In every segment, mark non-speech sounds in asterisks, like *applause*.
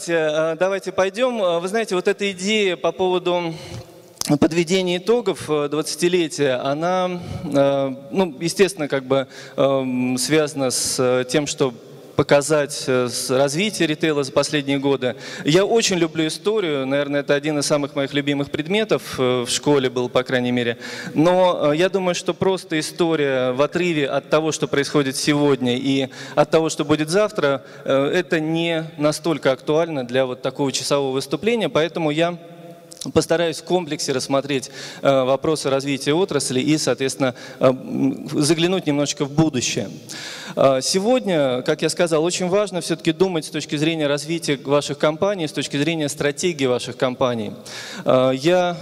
давайте, давайте пойдем. Вы знаете, вот эта идея по поводу подведения итогов 20-летия, она, ну, естественно, как бы связана с тем, что показать э, развитие ритейла за последние годы. Я очень люблю историю, наверное, это один из самых моих любимых предметов э, в школе был, по крайней мере. Но э, я думаю, что просто история в отрыве от того, что происходит сегодня и от того, что будет завтра, это не настолько актуально для вот такого часового выступления, поэтому я Постараюсь в комплексе рассмотреть вопросы развития отрасли и, соответственно, заглянуть немножечко в будущее. Э, сегодня, как я сказал, очень важно все-таки думать с точки зрения развития ваших компаний, с точки зрения стратегии ваших компаний. Я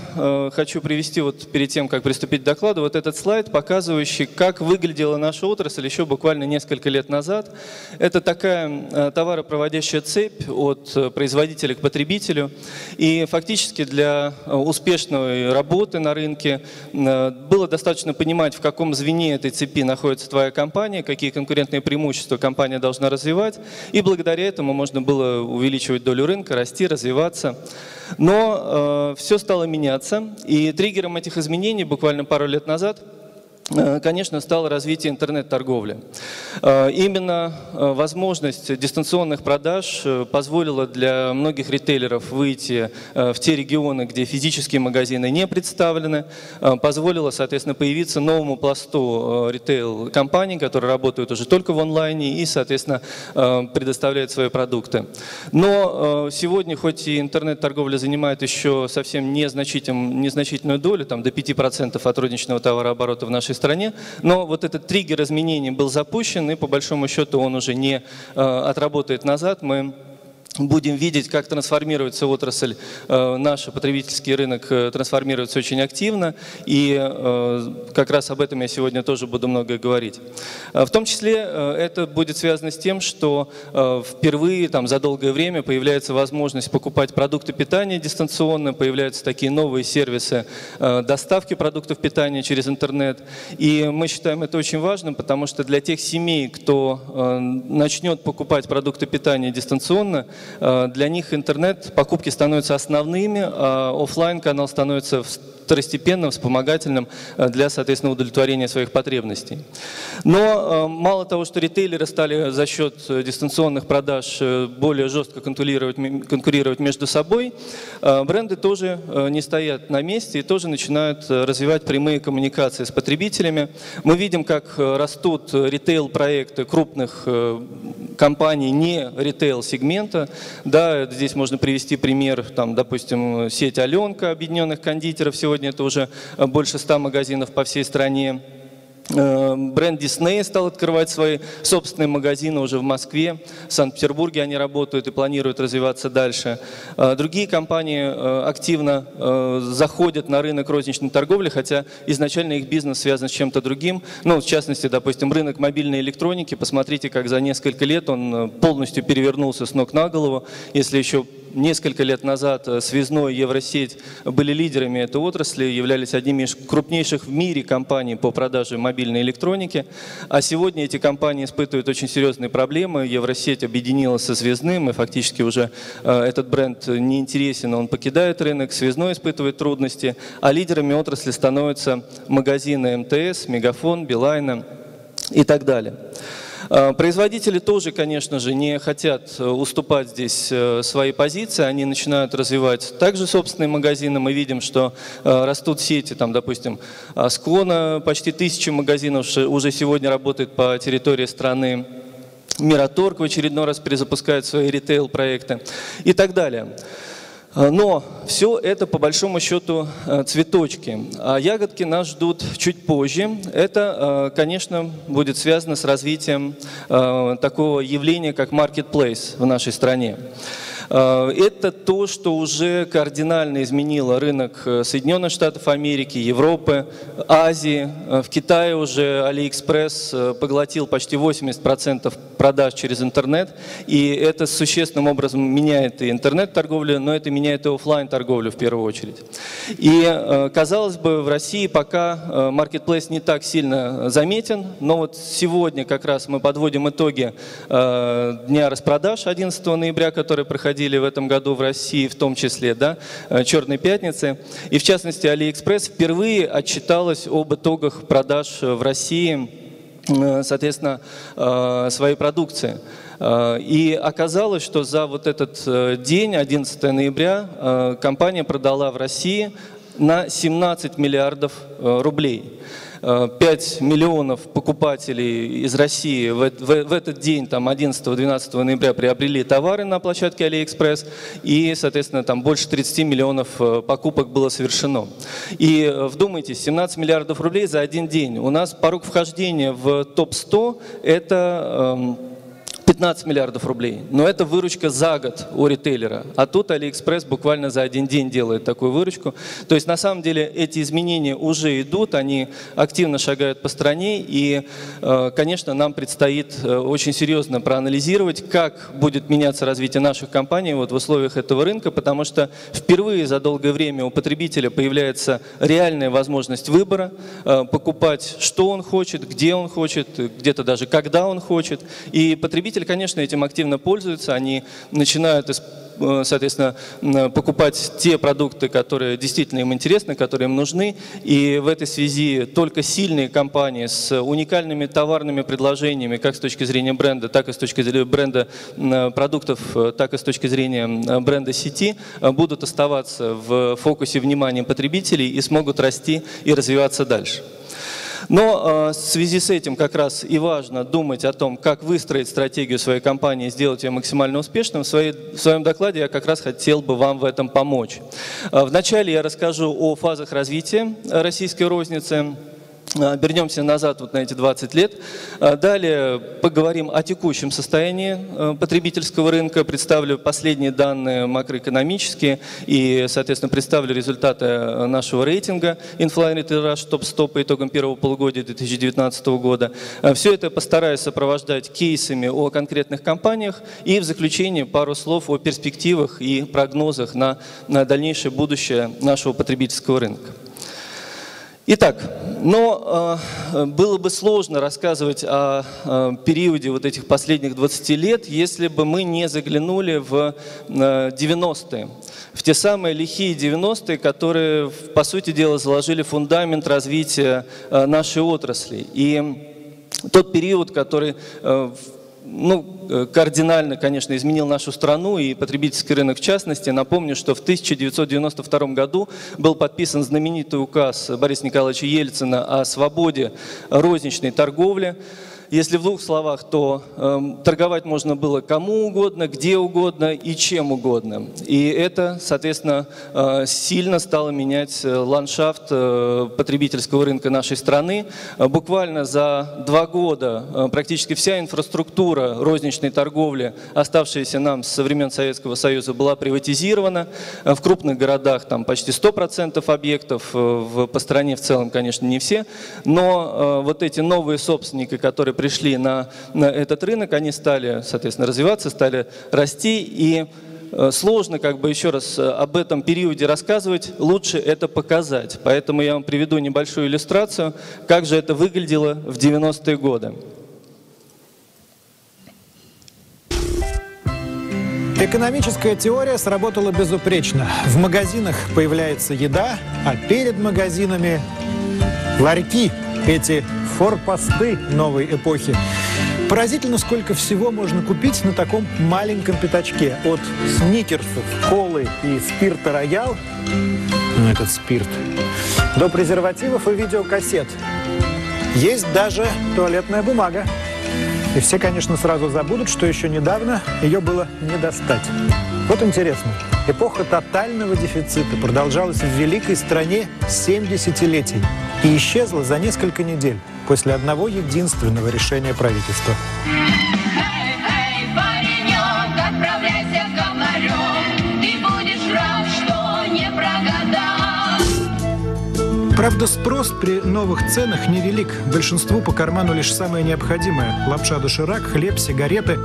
хочу привести вот перед тем, как приступить к докладу, вот этот слайд, показывающий, как выглядела наша отрасль еще буквально несколько лет назад. Это такая товаропроводящая цепь от производителя к потребителю. И фактически для э, успешной работы на рынке э, было достаточно понимать, в каком звене этой цепи находится твоя компания, какие конкурентные преимущества компания должна развивать, и благодаря этому можно было увеличивать долю рынка, расти, развиваться. Но э, все стало меняться, и триггером этих изменений буквально пару лет назад – конечно, стало развитие интернет-торговли. Э, именно э, возможность дистанционных продаж позволила для многих ритейлеров выйти в те регионы, где физические магазины не представлены, позволила, соответственно, появиться новому пласту ритейл-компаний, которые работают уже только в онлайне и, соответственно, предоставляют свои продукты. Но сегодня, хоть и интернет-торговля занимает еще совсем незначительную долю, там, до 5% от розничного товарооборота в нашей стране, но вот этот триггер изменений был запущен, и по большому счету он уже не э, отработает назад. Мы будем видеть, как трансформируется отрасль, э, наш потребительский рынок э, трансформируется очень активно, и э, как раз об этом я сегодня тоже буду много говорить. В том числе это будет связано с тем, что впервые там, за долгое время появляется возможность покупать продукты питания дистанционно, появляются такие новые сервисы доставки продуктов питания через интернет, и мы считаем это очень важным, потому что для тех семей, кто начнет покупать продукты питания дистанционно, для них интернет, покупки становятся основными, а офлайн канал становится второстепенным, вспомогательным э, для, соответственно, удовлетворения своих потребностей. Но э, мало того, что ритейлеры стали за счет э, дистанционных продаж более жестко конкурировать, конкурировать между собой, бренды тоже не стоят на месте и тоже начинают развивать прямые коммуникации с потребителями. Мы видим, как растут ритейл-проекты крупных компаний не ритейл-сегмента. Да, здесь можно привести пример, там, допустим, сеть «Аленка» объединенных кондитеров сегодня Сегодня это уже э, больше ста магазинов по всей стране. Э, бренд Disney стал открывать свои собственные магазины уже в Москве, в Санкт-Петербурге они работают и планируют развиваться дальше. Э, другие компании активно заходят на рынок розничной торговли, хотя изначально их бизнес связан с чем-то другим. Ну, в частности, допустим, рынок мобильной электроники. Посмотрите, как за несколько лет он полностью перевернулся с ног на голову. Если еще несколько лет назад э, связной Евросеть были лидерами этой отрасли, являлись одними из крупнейших в мире компаний по продаже мобильной электроники. А сегодня эти компании испытывают очень серьезные проблемы. Евросеть объединилась со связным, и фактически уже э, этот бренд не интересен, он покидает рынок, связной испытывает трудности, а лидерами отрасли становятся магазины МТС, Мегафон, Билайна и так далее. Э, производители тоже, конечно же, не хотят э, уступать здесь э, свои позиции, они начинают развивать также собственные магазины. Мы видим, что растут сети, там, допустим, Склона, почти тысячи магазинов уже сегодня работает по территории страны. Мираторг в очередной раз перезапускает свои ритейл-проекты и так далее. А, но все это по большому счету э, цветочки. А ягодки нас ждут чуть позже. Это, э, конечно, будет связано с развитием э, такого явления, как marketplace в нашей стране. Э, это то, что уже кардинально изменило рынок э, Соединенных Штатов Америки, Европы, Азии. Э, в Китае уже AliExpress поглотил почти 80% продаж через интернет, и это существенным образом меняет и интернет-торговлю, но это меняет и офлайн торговлю в первую очередь. И, казалось бы, в России пока Marketplace не так сильно заметен, но вот сегодня как раз мы подводим итоги дня распродаж 11 ноября, который проходил проходили в этом году в России, в том числе, да, «Черной пятницы». И в частности, AliExpress впервые отчиталась об итогах продаж в России, соответственно, своей продукции. И оказалось, что за вот этот день, 11 ноября, компания продала в России на 17 миллиардов рублей. 5 миллионов покупателей из России в, в, в этот день, там 11-12 ноября, приобрели товары на площадке AliExpress, и, соответственно, там больше 30 миллионов э, покупок было совершено. И э, вдумайтесь, 17 миллиардов рублей за один день. У нас порог вхождения в топ-100 – это эм, 15 миллиардов рублей. Но это выручка за год у ритейлера. А тут Алиэкспресс буквально за один день делает такую выручку. То есть на самом деле эти изменения уже идут, они активно шагают по стране. И, э, конечно, нам предстоит э, очень серьезно проанализировать, как будет меняться развитие наших компаний вот в условиях этого рынка, потому что впервые за долгое время у потребителя появляется реальная возможность выбора, э, покупать, что он хочет, где он хочет, где-то даже когда он хочет. И потребитель Потребители, конечно, этим активно пользуются, они начинают э, соответственно, покупать те продукты, которые действительно им интересны, которые им нужны. И в этой связи только сильные компании с уникальными товарными предложениями, как с точки зрения бренда, так и с точки зрения бренда продуктов, э, так и с точки зрения бренда сети, э, будут оставаться в фокусе внимания потребителей и смогут расти и развиваться дальше. Но э, в связи с этим как раз и важно думать о том, как выстроить стратегию своей компании, сделать ее максимально успешным. В, своем докладе я как раз хотел бы вам в этом помочь. Э, вначале я расскажу о фазах развития российской розницы. А, вернемся назад вот на эти 20 лет. А, далее поговорим о текущем состоянии а, потребительского рынка. Представлю последние данные макроэкономические и, соответственно, представлю результаты нашего рейтинга Retail Rush Top 100 по итогам первого полугодия 2019 года. Все это постараюсь сопровождать кейсами о конкретных компаниях и в заключение пару слов о перспективах и прогнозах на, на дальнейшее будущее нашего потребительского рынка. Итак, но э, было бы сложно рассказывать о э, периоде вот этих последних 20 лет, если бы мы не заглянули в э, 90-е, в те самые лихие 90-е, которые, по сути дела, заложили фундамент развития э, нашей отрасли. И тот период, который э, ну, э, кардинально, конечно, изменил нашу страну и потребительский рынок в частности. Напомню, что в 1992 году был подписан знаменитый указ Бориса Николаевича Ельцина о свободе розничной торговли. Если в двух словах, то э, торговать можно было кому угодно, где угодно и чем угодно. И это, соответственно, э, сильно стало менять э, ландшафт э, потребительского рынка нашей страны. Э, буквально за два года э, практически вся инфраструктура розничной торговли, оставшаяся нам со времен Советского Союза, была приватизирована. Э, в крупных городах там почти 100% объектов, в, по стране в целом, конечно, не все. Но э, вот эти новые собственники, которые пришли на, на этот рынок, они стали, соответственно, развиваться, стали расти, и э, сложно, как бы еще раз э, об этом периоде рассказывать, лучше это показать. Поэтому я вам приведу небольшую иллюстрацию, как же это выглядело в 90-е годы. Экономическая теория сработала безупречно. В магазинах появляется еда, а перед магазинами ларьки, эти форпосты новой эпохи. Поразительно, сколько всего можно купить на таком маленьком пятачке. От сникерсов, колы и спирта роял, ну этот спирт, до презервативов и видеокассет. Есть даже туалетная бумага. И все, конечно, сразу забудут, что еще недавно ее было не достать. Вот интересно, эпоха тотального дефицита продолжалась в великой стране 7 десятилетий и исчезла за несколько недель после одного единственного решения правительства. Правда, спрос при новых ценах невелик. Большинству по карману лишь самое необходимое. Лапша доширак, хлеб, сигареты.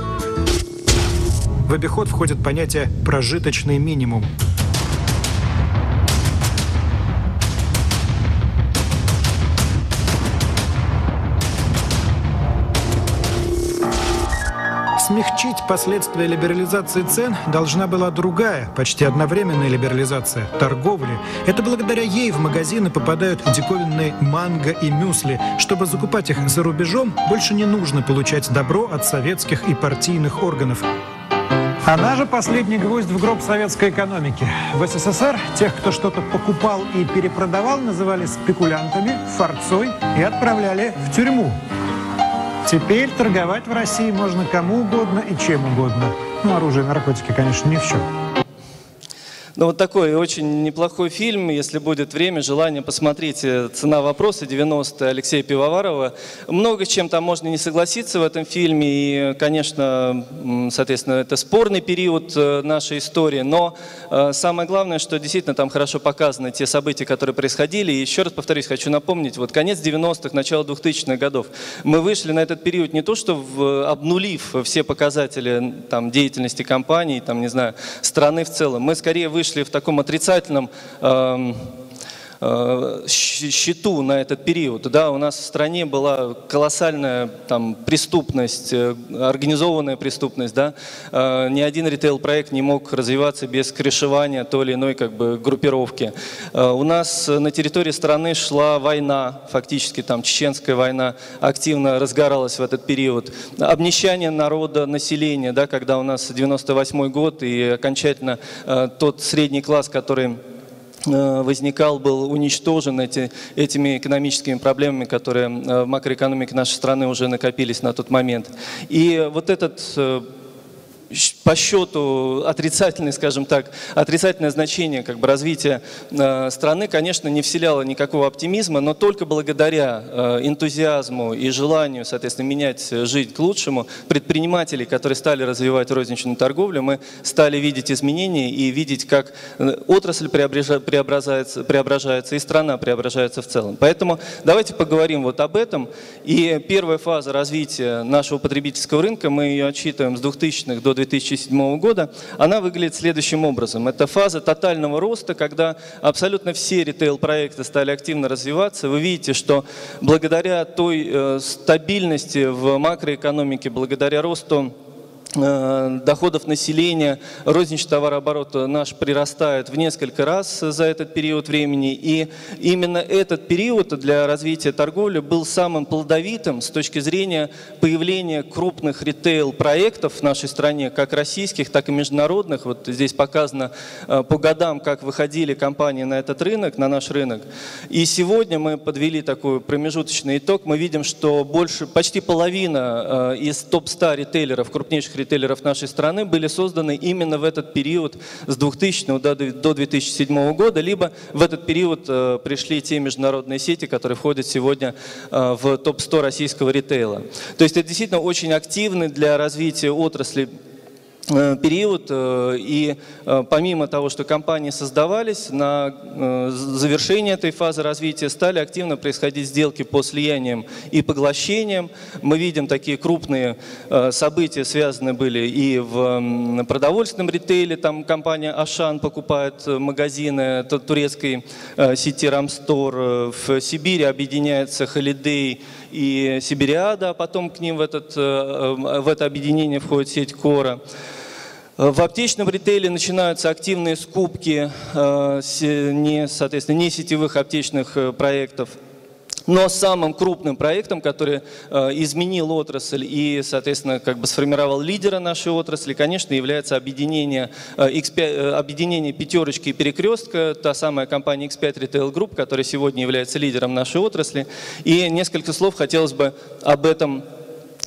В обиход входит понятие «прожиточный минимум». Смягчить последствия либерализации цен должна была другая, почти одновременная либерализация – торговли. Это благодаря ей в магазины попадают диковинные манго и мюсли. Чтобы закупать их за рубежом, больше не нужно получать добро от советских и партийных органов. Она же последний гвоздь в гроб советской экономики. В СССР тех, кто что-то покупал и перепродавал, называли спекулянтами, форцой и отправляли в тюрьму. Теперь торговать в России можно кому угодно и чем угодно. Ну, оружие и наркотики, конечно, не в счет. Ну вот такой очень неплохой фильм, если будет время, желание, посмотрите «Цена вопроса» 90 Алексея Пивоварова. Много с чем там можно не согласиться в этом фильме, и, конечно, соответственно, это спорный период э, нашей истории, но э, самое главное, что действительно там хорошо показаны те события, которые происходили. И еще раз повторюсь, хочу напомнить, вот конец 90-х, начало 2000-х годов. Мы вышли на этот период не то, что в, обнулив все показатели там, деятельности компании, там, не знаю, страны в целом, мы скорее вышли вышли в таком отрицательном э, счету на этот период. Да, у нас в стране была колоссальная там, преступность, э, организованная преступность. Да? Э, ни один ритейл-проект не мог развиваться без крышевания той или иной как бы, группировки. У нас на территории страны шла война, фактически там чеченская война активно разгоралась в этот период. Обнищание народа, населения, да, когда у нас 98 год и окончательно тот средний класс, который Э, возникал, был уничтожен эти, этими экономическими проблемами, которые э, в макроэкономике нашей страны уже накопились на тот момент. И вот этот э, по счету отрицательное, скажем так, отрицательное значение как бы, развития э, страны, конечно, не вселяло никакого оптимизма, но только благодаря э, энтузиазму и желанию, соответственно, менять жизнь к лучшему, предпринимателей, которые стали развивать розничную торговлю, мы стали видеть изменения и видеть, как э, отрасль преображается, преображается и страна преображается в целом. Поэтому давайте поговорим вот об этом. И первая фаза развития нашего потребительского рынка, мы ее отчитываем с 2000-х до 2007 года, она выглядит следующим образом. Это фаза тотального роста, когда абсолютно все ритейл-проекты стали активно развиваться. Вы видите, что благодаря той э, стабильности в макроэкономике, благодаря росту доходов населения, розничный товарооборот наш прирастает в несколько раз за этот период времени. И именно этот период для развития торговли был самым плодовитым с точки зрения появления крупных ритейл-проектов в нашей стране, как российских, так и международных. Вот здесь показано э, по годам, как выходили компании на этот рынок, на наш рынок. И сегодня мы подвели такой промежуточный итог. Мы видим, что больше, почти половина э, из топ-100 ритейлеров, крупнейших ритейлеров, ритейлеров нашей страны были созданы именно в этот период с 2000 до 2007 года, либо в этот период э, пришли те международные сети, которые входят сегодня э, в топ-100 российского ритейла. То есть это действительно очень активный для развития отрасли период, э, и э, помимо того, что компании создавались, на завершение этой фазы развития стали активно происходить сделки по слияниям и поглощениям. Мы видим такие крупные события, связаны были и в продовольственном ритейле, там компания Ашан покупает магазины турецкой сети Рамстор, в Сибири объединяется Холидей и Сибириада, а потом к ним в, этот, в это объединение входит сеть Кора. В аптечном ритейле начинаются активные скупки э, не, соответственно, не сетевых аптечных э, проектов. Но самым крупным проектом, который э, изменил отрасль и, соответственно, как бы сформировал лидера нашей отрасли, конечно, является объединение, объединение «Пятерочки» и «Перекрестка», та самая компания X5 Retail Group, которая сегодня является лидером нашей отрасли. И несколько слов хотелось бы об этом Э,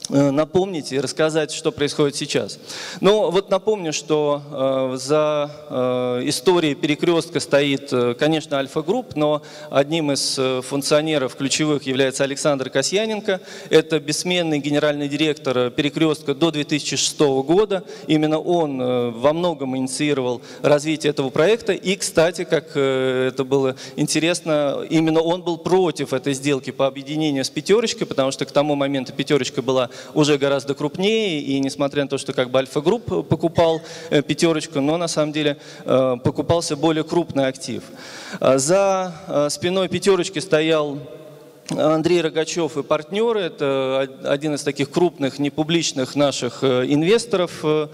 напомнить и рассказать, что происходит сейчас. Ну, вот напомню, что э, за э, историей перекрестка стоит, э, конечно, Альфа-групп, но одним из э, функционеров ключевых является Александр Касьяненко. Это бессменный генеральный директор перекрестка до 2006 года. Именно он э, во многом инициировал развитие этого проекта. И, кстати, как э, это было интересно, именно он был против этой сделки по объединению с «пятерочкой», потому что к тому моменту «пятерочка» была уже гораздо крупнее, и несмотря на то, что как бы Альфа-групп покупал э, пятерочку, но на самом деле э, покупался более крупный актив. А за э, спиной пятерочки стоял Андрей Рогачев и партнеры, это один из таких крупных непубличных наших э, инвесторов э,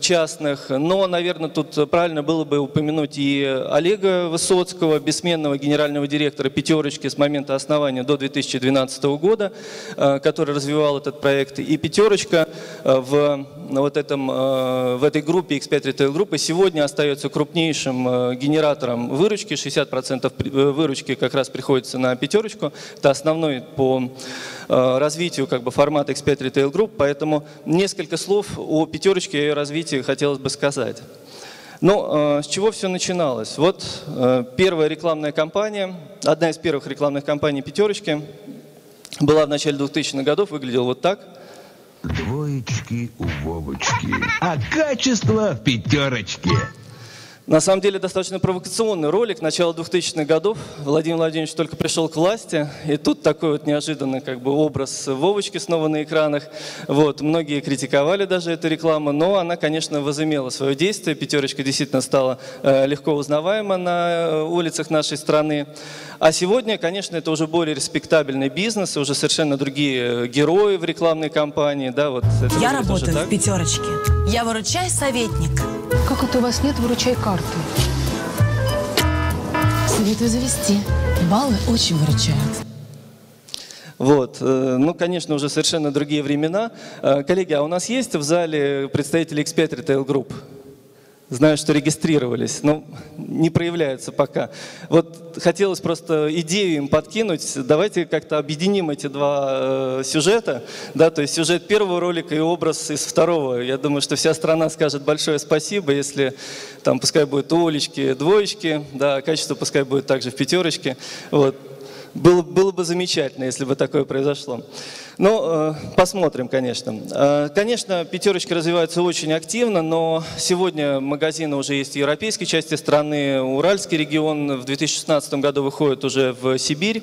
частных. Но, наверное, тут правильно было бы упомянуть и Олега Высоцкого, бессменного генерального директора «Пятерочки» с момента основания до 2012 года, э, который развивал этот проект. И «Пятерочка» в, вот этом, в этой группе X5 Retail группы сегодня остается крупнейшим генератором выручки. 60% выручки как раз приходится на «Пятерочку». Это основной по э, развитию как бы, формата X5 Retail Group, поэтому несколько слов о пятерочке и ее развитии хотелось бы сказать. Ну, э, с чего все начиналось? Вот э, первая рекламная кампания, одна из первых рекламных кампаний «Пятерочки» была в начале 2000-х годов, выглядела вот так. Двоечки у Вовочки, а качество в пятерочке. На самом деле достаточно провокационный ролик начала 2000-х годов. Владимир Владимирович только пришел к власти, и тут такой вот неожиданный как бы образ Вовочки снова на экранах. Вот. Многие критиковали даже эту рекламу, но она, конечно, возымела свое действие. Пятерочка действительно стала э, легко узнаваема на э, улицах нашей страны. А сегодня, конечно, это уже более респектабельный бизнес, уже совершенно другие герои в рекламной кампании. Да, вот Я работаю в пятерочке. Я выручай советник. Как это у вас нет выручай карты? Советую завести. Баллы очень выручают. Вот. Э, ну, конечно, уже совершенно другие времена. Э, коллеги, а у нас есть в зале представители X5 Retail Group? Знаю, что регистрировались, но не проявляются пока. Вот хотелось просто идею им подкинуть. Давайте как-то объединим эти два э, сюжета. Да, то есть сюжет первого ролика и образ из второго. Я думаю, что вся страна скажет большое спасибо, если там пускай будет олечки, двоечки, да, качество пускай будет также в пятерочке. Вот. Было, было бы замечательно, если бы такое произошло. Ну, э, посмотрим, конечно. Э, конечно, пятерочки развиваются очень активно, но сегодня магазины уже есть в европейской части страны, Уральский регион в 2016 году выходит уже в Сибирь.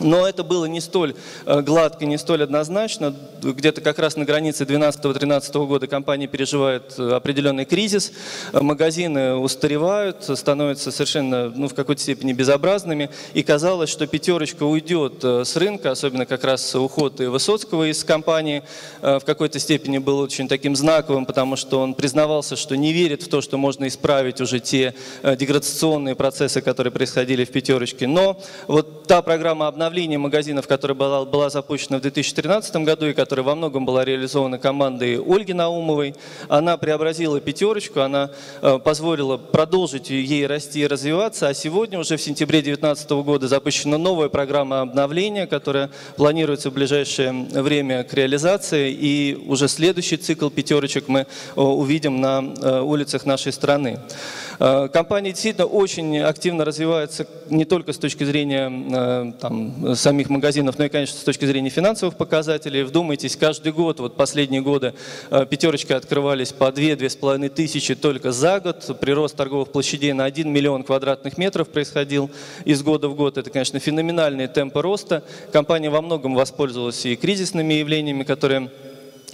Но это было не столь э, гладко, не столь однозначно. Где-то как раз на границе 2012-2013 года компания переживает э, определенный кризис. Э, магазины устаревают, становятся совершенно ну, в какой-то степени безобразными. И казалось, что пятерочка уйдет с рынка, особенно как раз уход и Высоцкого из компании в какой-то степени был очень таким знаковым, потому что он признавался, что не верит в то, что можно исправить уже те деградационные процессы, которые происходили в пятерочке. Но вот та программа обновления, обновление магазинов, которая была, была запущена в 2013 году и которая во многом была реализована командой Ольги Наумовой, она преобразила пятерочку, она э, позволила продолжить ей расти и развиваться, а сегодня уже в сентябре 2019 года запущена новая программа обновления, которая планируется в ближайшее время к реализации, и уже следующий цикл пятерочек мы э, увидим на э, улицах нашей страны. Э, компания действительно очень активно развивается не только с точки зрения э, там, самих магазинов, но и, конечно, с точки зрения финансовых показателей. Вдумайтесь, каждый год, вот последние годы, э, пятерочки открывались по 2-2,5 тысячи только за год. Прирост торговых площадей на 1 миллион квадратных метров происходил из года в год. Это, конечно, феноменальные темпы роста. Компания во многом воспользовалась и кризисными явлениями, которые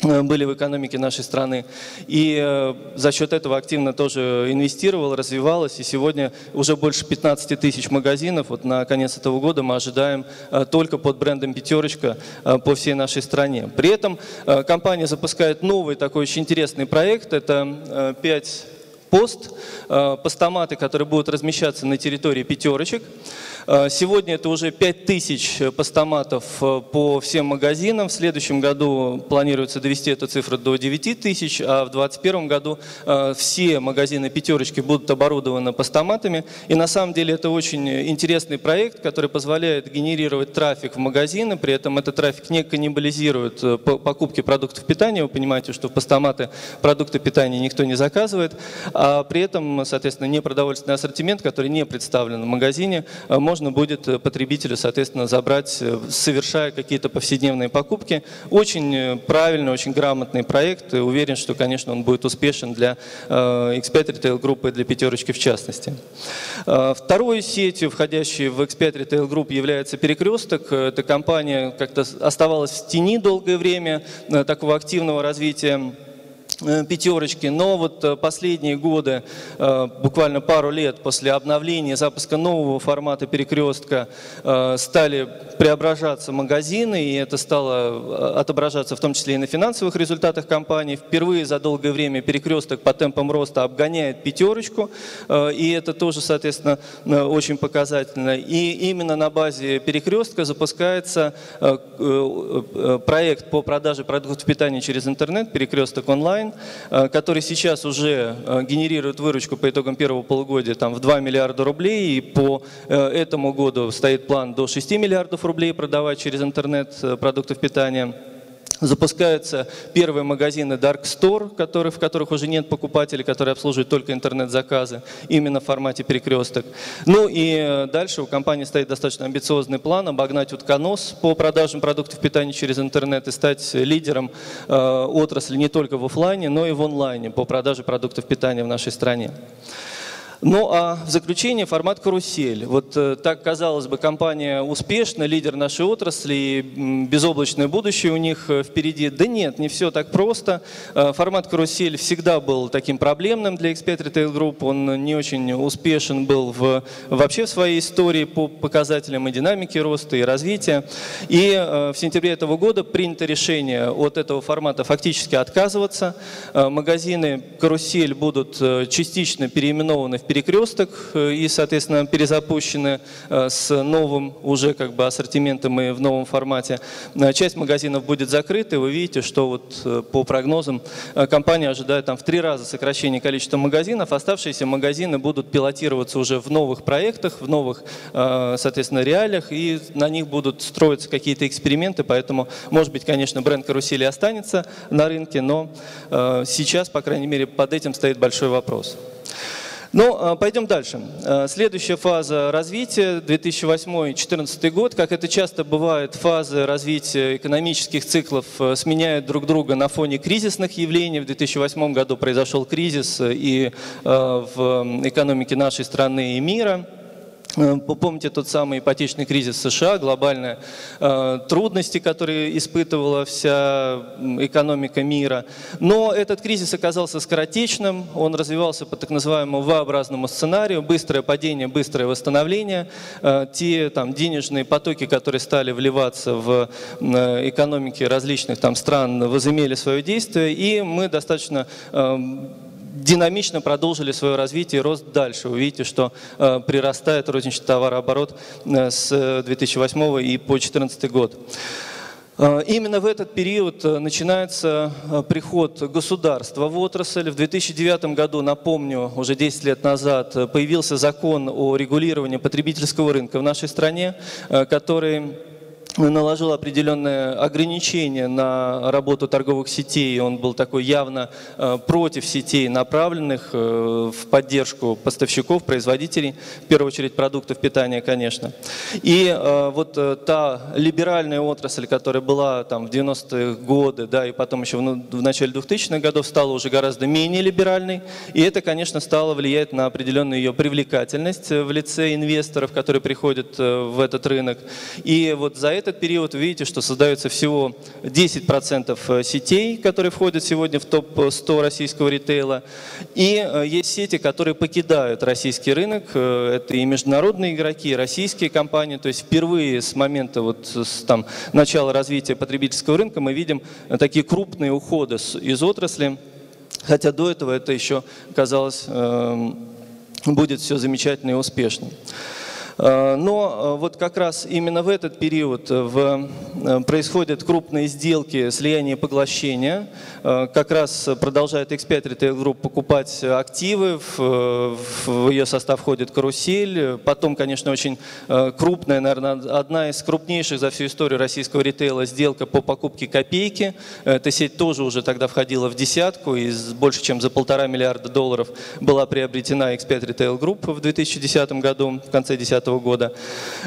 были в экономике нашей страны. И э, за счет этого активно тоже инвестировал, развивалась. И сегодня уже больше 15 тысяч магазинов. Вот на конец этого года мы ожидаем э, только под брендом «Пятерочка» по всей нашей стране. При этом компания запускает новый такой очень интересный проект. Это 5 пост, постаматы, которые будут размещаться на территории «Пятерочек». Э, сегодня это уже 5000 э, постаматов э, по всем магазинам. В следующем году планируется довести эту цифру до 9 тысяч, а в 2021 году все магазины «Пятерочки» будут оборудованы постаматами. И на самом деле это очень интересный проект, который позволяет генерировать трафик в магазины, при этом этот трафик не каннибализирует покупки продуктов питания. Вы понимаете, что в постаматы продукты питания никто не заказывает, а при этом, соответственно, непродовольственный ассортимент, который не представлен в магазине, может можно будет э, потребителю, соответственно, забрать, э, совершая какие-то повседневные покупки. Очень э, правильный, очень грамотный проект. И уверен, что, конечно, он будет успешен для X5 Retail группы и для пятерочки в частности. Второй сетью, входящей в X5 Retail Group, является Перекресток. Эта компания как-то оставалась в тени долгое время такого активного развития пятерочки, но вот э, последние годы, э, буквально пару лет после обновления, запуска нового формата перекрестка, стали преображаться магазины, и это стало отображаться в том числе и на финансовых результатах компании. Впервые за долгое время перекресток по темпам роста обгоняет пятерочку, и это тоже, соответственно, очень показательно. И именно на базе перекрестка запускается проект по продаже продуктов питания через интернет, перекресток онлайн, онлайн, э, который сейчас уже э, генерирует выручку по итогам первого полугодия там, в 2 миллиарда рублей. И по э, этому году стоит план до 6 миллиардов рублей продавать через интернет продуктов питания. Запускаются первые магазины Dark Store, которые, в которых уже нет покупателей, которые обслуживают только интернет-заказы, именно в формате перекресток. Ну и э, дальше у компании стоит достаточно амбициозный план обогнать утконос по продажам продуктов питания через интернет и стать лидером э, отрасли не только в офлайне, но и в онлайне по продаже продуктов питания в нашей стране. Ну а в заключение формат «Карусель». Вот э, так, казалось бы, компания успешна, лидер нашей отрасли, безоблачное будущее у них э, впереди. Да нет, не все так просто. Э, формат «Карусель» всегда был таким проблемным для Expert Retail Group. Он не очень успешен был в, вообще в своей истории по показателям и динамики роста, и развития. И в сентябре этого года принято решение от этого формата фактически отказываться. Магазины «Карусель» будут частично переименованы в перекресток э, и, соответственно, перезапущены э, с новым уже как бы ассортиментом и в новом формате. Э, часть магазинов будет закрыта, и вы видите, что вот по прогнозам компания ожидает там в три раза сокращение количества магазинов. Оставшиеся магазины будут пилотироваться уже в новых проектах, в новых, соответственно, реалиях, и на них будут строиться какие-то эксперименты, поэтому, может быть, конечно, бренд карусели останется на рынке, но сейчас, по крайней мере, под этим стоит большой вопрос. Ну, а, пойдем дальше. А, следующая фаза развития, 2008-2014 год. Как это часто бывает, фазы развития экономических циклов а, сменяют друг друга на фоне кризисных явлений. В 2008 году произошел кризис и в экономике нашей страны и мира. Э, помните тот самый ипотечный кризис США, глобальные э, трудности, которые испытывала вся экономика мира. Но этот кризис оказался скоротечным, он развивался по так называемому V-образному сценарию, быстрое падение, быстрое восстановление. Э, те там, денежные потоки, которые стали вливаться в экономики различных там, стран, возымели свое действие, и мы достаточно динамично продолжили свое развитие и рост дальше. Вы видите, что э, прирастает розничный товарооборот э, с 2008 и по 2014 год. Э, именно в этот период э, начинается э, приход государства в отрасль. В 2009 году, напомню, уже 10 лет назад появился закон о регулировании потребительского рынка в нашей стране, который наложил определенные ограничения на работу торговых сетей. Он был такой явно э, против сетей, направленных э, в поддержку поставщиков, производителей, в первую очередь продуктов питания, конечно. И э, вот та либеральная отрасль, которая была там в 90-е годы, да, и потом еще в начале 2000-х годов, стала уже гораздо менее либеральной. И это, конечно, стало влиять на определенную ее привлекательность в лице инвесторов, которые приходят в этот рынок. И вот за этот период вы видите, что создается всего 10% э, сетей, которые входят сегодня в топ-100 российского ритейла. И э, есть сети, которые покидают российский рынок. Э, это и международные игроки, и российские компании. То есть впервые с момента вот, с, там, начала развития потребительского рынка мы видим такие крупные уходы из отрасли. Хотя до этого это еще казалось, эм, будет все замечательно и успешно. Э, но э, вот как раз именно в этот период э, в, происходят крупные сделки слияния и поглощения. Как раз продолжает X5 Retail Group покупать активы, в, в ее состав входит карусель. Потом, конечно, очень крупная, наверное, одна из крупнейших за всю историю российского ритейла сделка по покупке копейки. Эта сеть тоже уже тогда входила в десятку и больше чем за полтора миллиарда долларов была приобретена X5 Retail Group в 2010 году, в конце 2010 2020 года.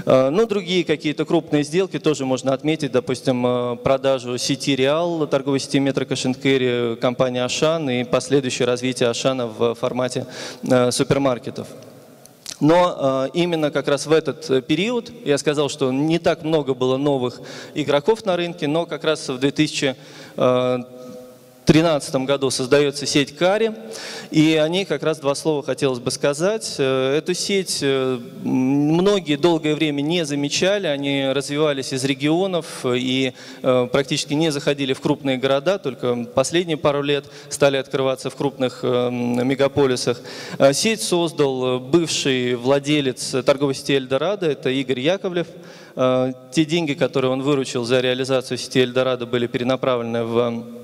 Э, ну, другие какие-то крупные сделки тоже можно отметить, допустим, э, продажу сети Реал, торговой сети Метро Кэшенкэри компании Ашан и последующее развитие Ашана в формате э, супермаркетов. Но именно как раз в этот период, я сказал, что не так много было новых игроков на рынке, но как раз в 2000 2013 году создается сеть Кари, и о ней как раз два слова хотелось бы сказать. Э, эту сеть э, многие долгое время не замечали, они развивались из регионов и э, практически не заходили в крупные города, только последние пару лет стали открываться в крупных мегаполисах. Сеть создал бывший владелец торговой сети «Эльдорадо», это Игорь Яковлев. Те деньги, которые он выручил за реализацию сети «Эльдорадо», были перенаправлены в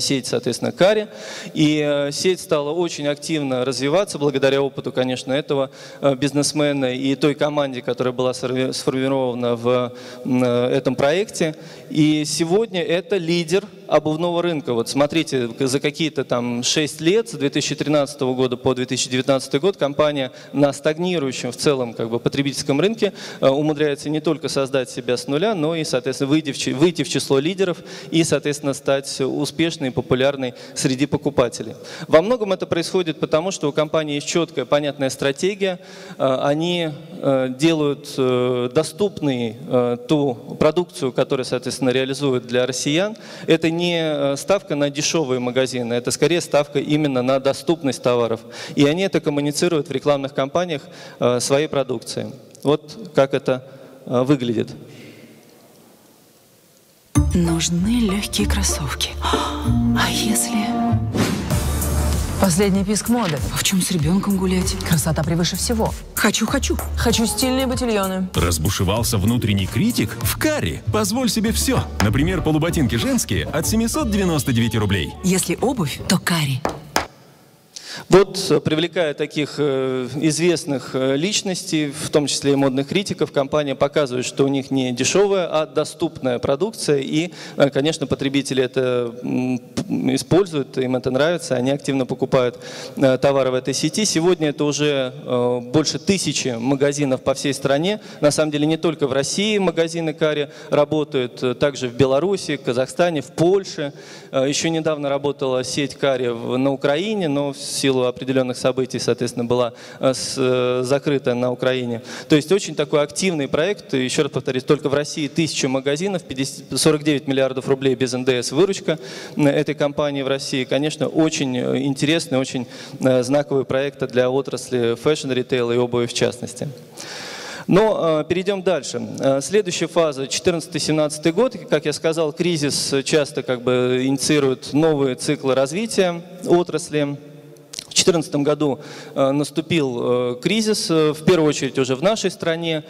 сеть, соответственно, Кари. И э, сеть стала очень активно развиваться благодаря опыту, конечно, этого э, бизнесмена и той команде, которая была сформирована в этом проекте. И сегодня это лидер обувного рынка. Вот смотрите, за какие-то там 6 лет, с 2013 года по 2019 год, компания на стагнирующем в целом как бы, потребительском рынке умудряется не только создать себя с нуля, но и, соответственно, выйти в, выйти в число лидеров и, соответственно, стать успешной и популярной среди покупателей. Во многом это происходит потому, что у компании есть четкая, понятная стратегия. Э, они э, делают э, доступной ту продукцию, которую, соответственно, реализуют для россиян. Это не ставка на дешевые магазины, это скорее ставка именно на доступность товаров. И они это коммуницируют в рекламных кампаниях своей продукции. Вот как это выглядит. Нужны легкие кроссовки. А если... Последний писк моды. А в чем с ребенком гулять? Красота превыше всего. Хочу, хочу. Хочу стильные ботильоны. Разбушевался внутренний критик? В каре. Позволь себе все. Например, полуботинки женские от 799 рублей. Если обувь, то кари. Вот, э, привлекая таких э, известных э, личностей, в том числе и модных критиков, компания показывает, что у них не дешевая, а доступная продукция. И, конечно, потребители это используют, им это нравится, они активно покупают товары в этой сети. Сегодня это уже больше тысячи магазинов по всей стране. На самом деле не только в России магазины Кари работают, также в Беларуси, Казахстане, в Польше. Еще недавно работала сеть Kari на Украине, но в силу определенных событий, соответственно, была э, э, закрыта на Украине. То есть очень такой активный проект. Еще раз повторюсь, только в России тысяча магазинов, 50, 49 миллиардов рублей без НДС выручка этой компании в России. Конечно, очень э, интересный, очень знаковый проект для отрасли fashion ритейла и обуви в частности. Но э, перейдем дальше. Следующая фаза, 14-17 год, как я сказал, кризис часто как бы инициирует новые циклы развития отрасли. В 2014 году э, наступил э, кризис, э, в первую очередь уже в нашей стране.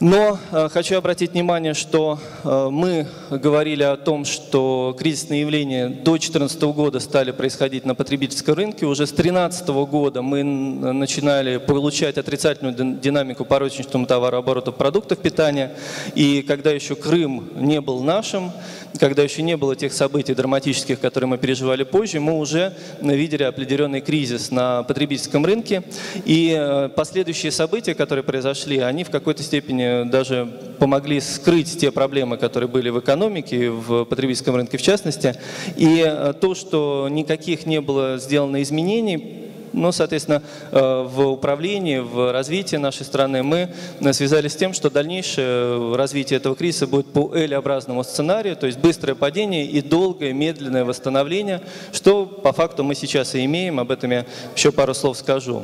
Но э, хочу обратить внимание, что э, мы говорили о том, что кризисные явления до 2014 года стали происходить на потребительском рынке. Уже с 2013 года мы начинали получать отрицательную динамику по розничному товарообороту продуктов питания. И когда еще Крым не был нашим, когда еще не было тех событий драматических, которые мы переживали позже, мы уже видели определенный кризис на потребительском рынке. И э, последующие события, которые произошли, они в какой-то степени даже помогли скрыть те проблемы, которые были в экономике, в потребительском рынке в частности. И э, то, что никаких не было сделано изменений, ну, соответственно, э, в управлении, в развитии нашей страны мы связались с тем, что дальнейшее развитие этого кризиса будет по L-образному сценарию, то есть быстрое падение и долгое, медленное восстановление, что по факту мы сейчас и имеем, об этом я еще пару слов скажу.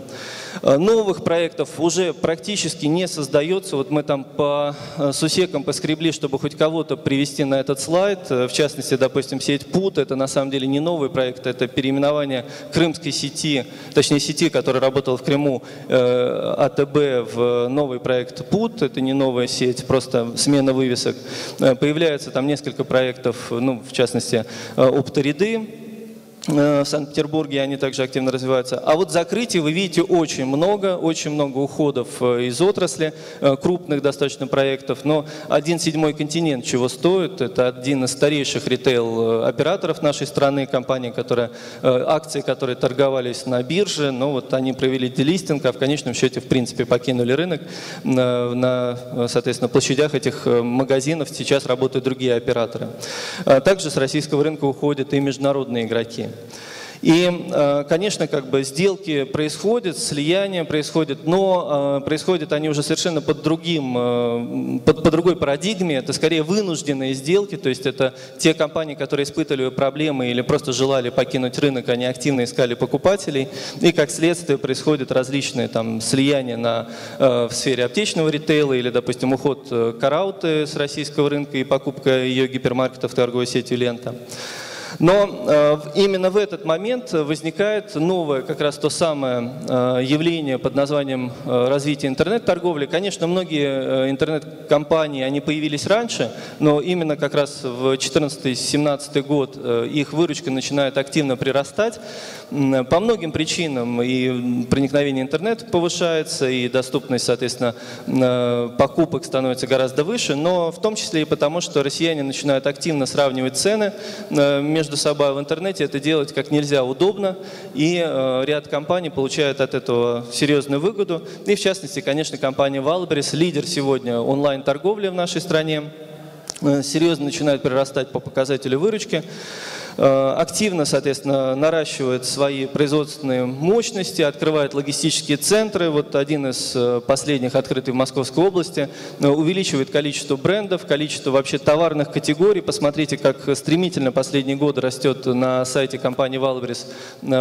Э, новых проектов уже практически не создается. Вот мы там по э, сусекам поскребли, чтобы хоть кого-то привести на этот слайд. В частности, допустим, сеть ПУТ, это на самом деле не новый проект, это переименование крымской сети точнее сети, которая работала в Крыму, э, АТБ в новый проект ПУТ, это не новая сеть, просто смена вывесок. Э, появляется там несколько проектов, ну, в частности, э, Опториды, Э, в Санкт-Петербурге, они также активно развиваются. А вот закрытий вы видите очень много, очень много уходов э, из отрасли, э, крупных достаточно проектов, но один седьмой континент чего стоит, это один из старейших ритейл-операторов нашей страны, компания, которая, акции, которые торговались на бирже, но вот они провели делистинг, а в конечном счете, в принципе, покинули рынок. На, на соответственно, площадях этих магазинов сейчас работают другие операторы. Также с российского рынка уходят и международные игроки. И, э, конечно, как бы сделки происходят, слияние происходит, но э, происходят они уже совершенно под другим, э, под, по другой парадигме. Это скорее вынужденные сделки, то есть это те компании, которые испытывали проблемы или просто желали покинуть рынок, они активно искали покупателей. И как следствие происходят различные там слияния на, в сфере аптечного ритейла или, допустим, уход карауты с российского рынка и покупка ее гипермаркетов торговой сетью «Лента». Но э, именно в этот момент возникает новое, как раз то самое э, явление под названием э, развитие интернет-торговли. Конечно, многие интернет-компании, они появились раньше, но именно как раз в 2014-2017 год их выручка начинает активно прирастать. По многим причинам и проникновение интернета повышается, и доступность, соответственно, покупок становится гораздо выше, но в том числе и потому, что россияне начинают активно сравнивать цены между между собой в интернете это делать как нельзя удобно, и э, ряд компаний получает от этого серьезную выгоду. И в частности, конечно, компания Wildberries, лидер сегодня онлайн-торговли в нашей стране, э, серьезно начинает прирастать по показателю выручки. Э, активно, соответственно, наращивает свои производственные мощности, открывает логистические центры. Вот один из э, последних открытый в Московской области. Э, увеличивает количество брендов, количество вообще товарных категорий. Посмотрите, как стремительно последние годы растет на сайте компании Валбрис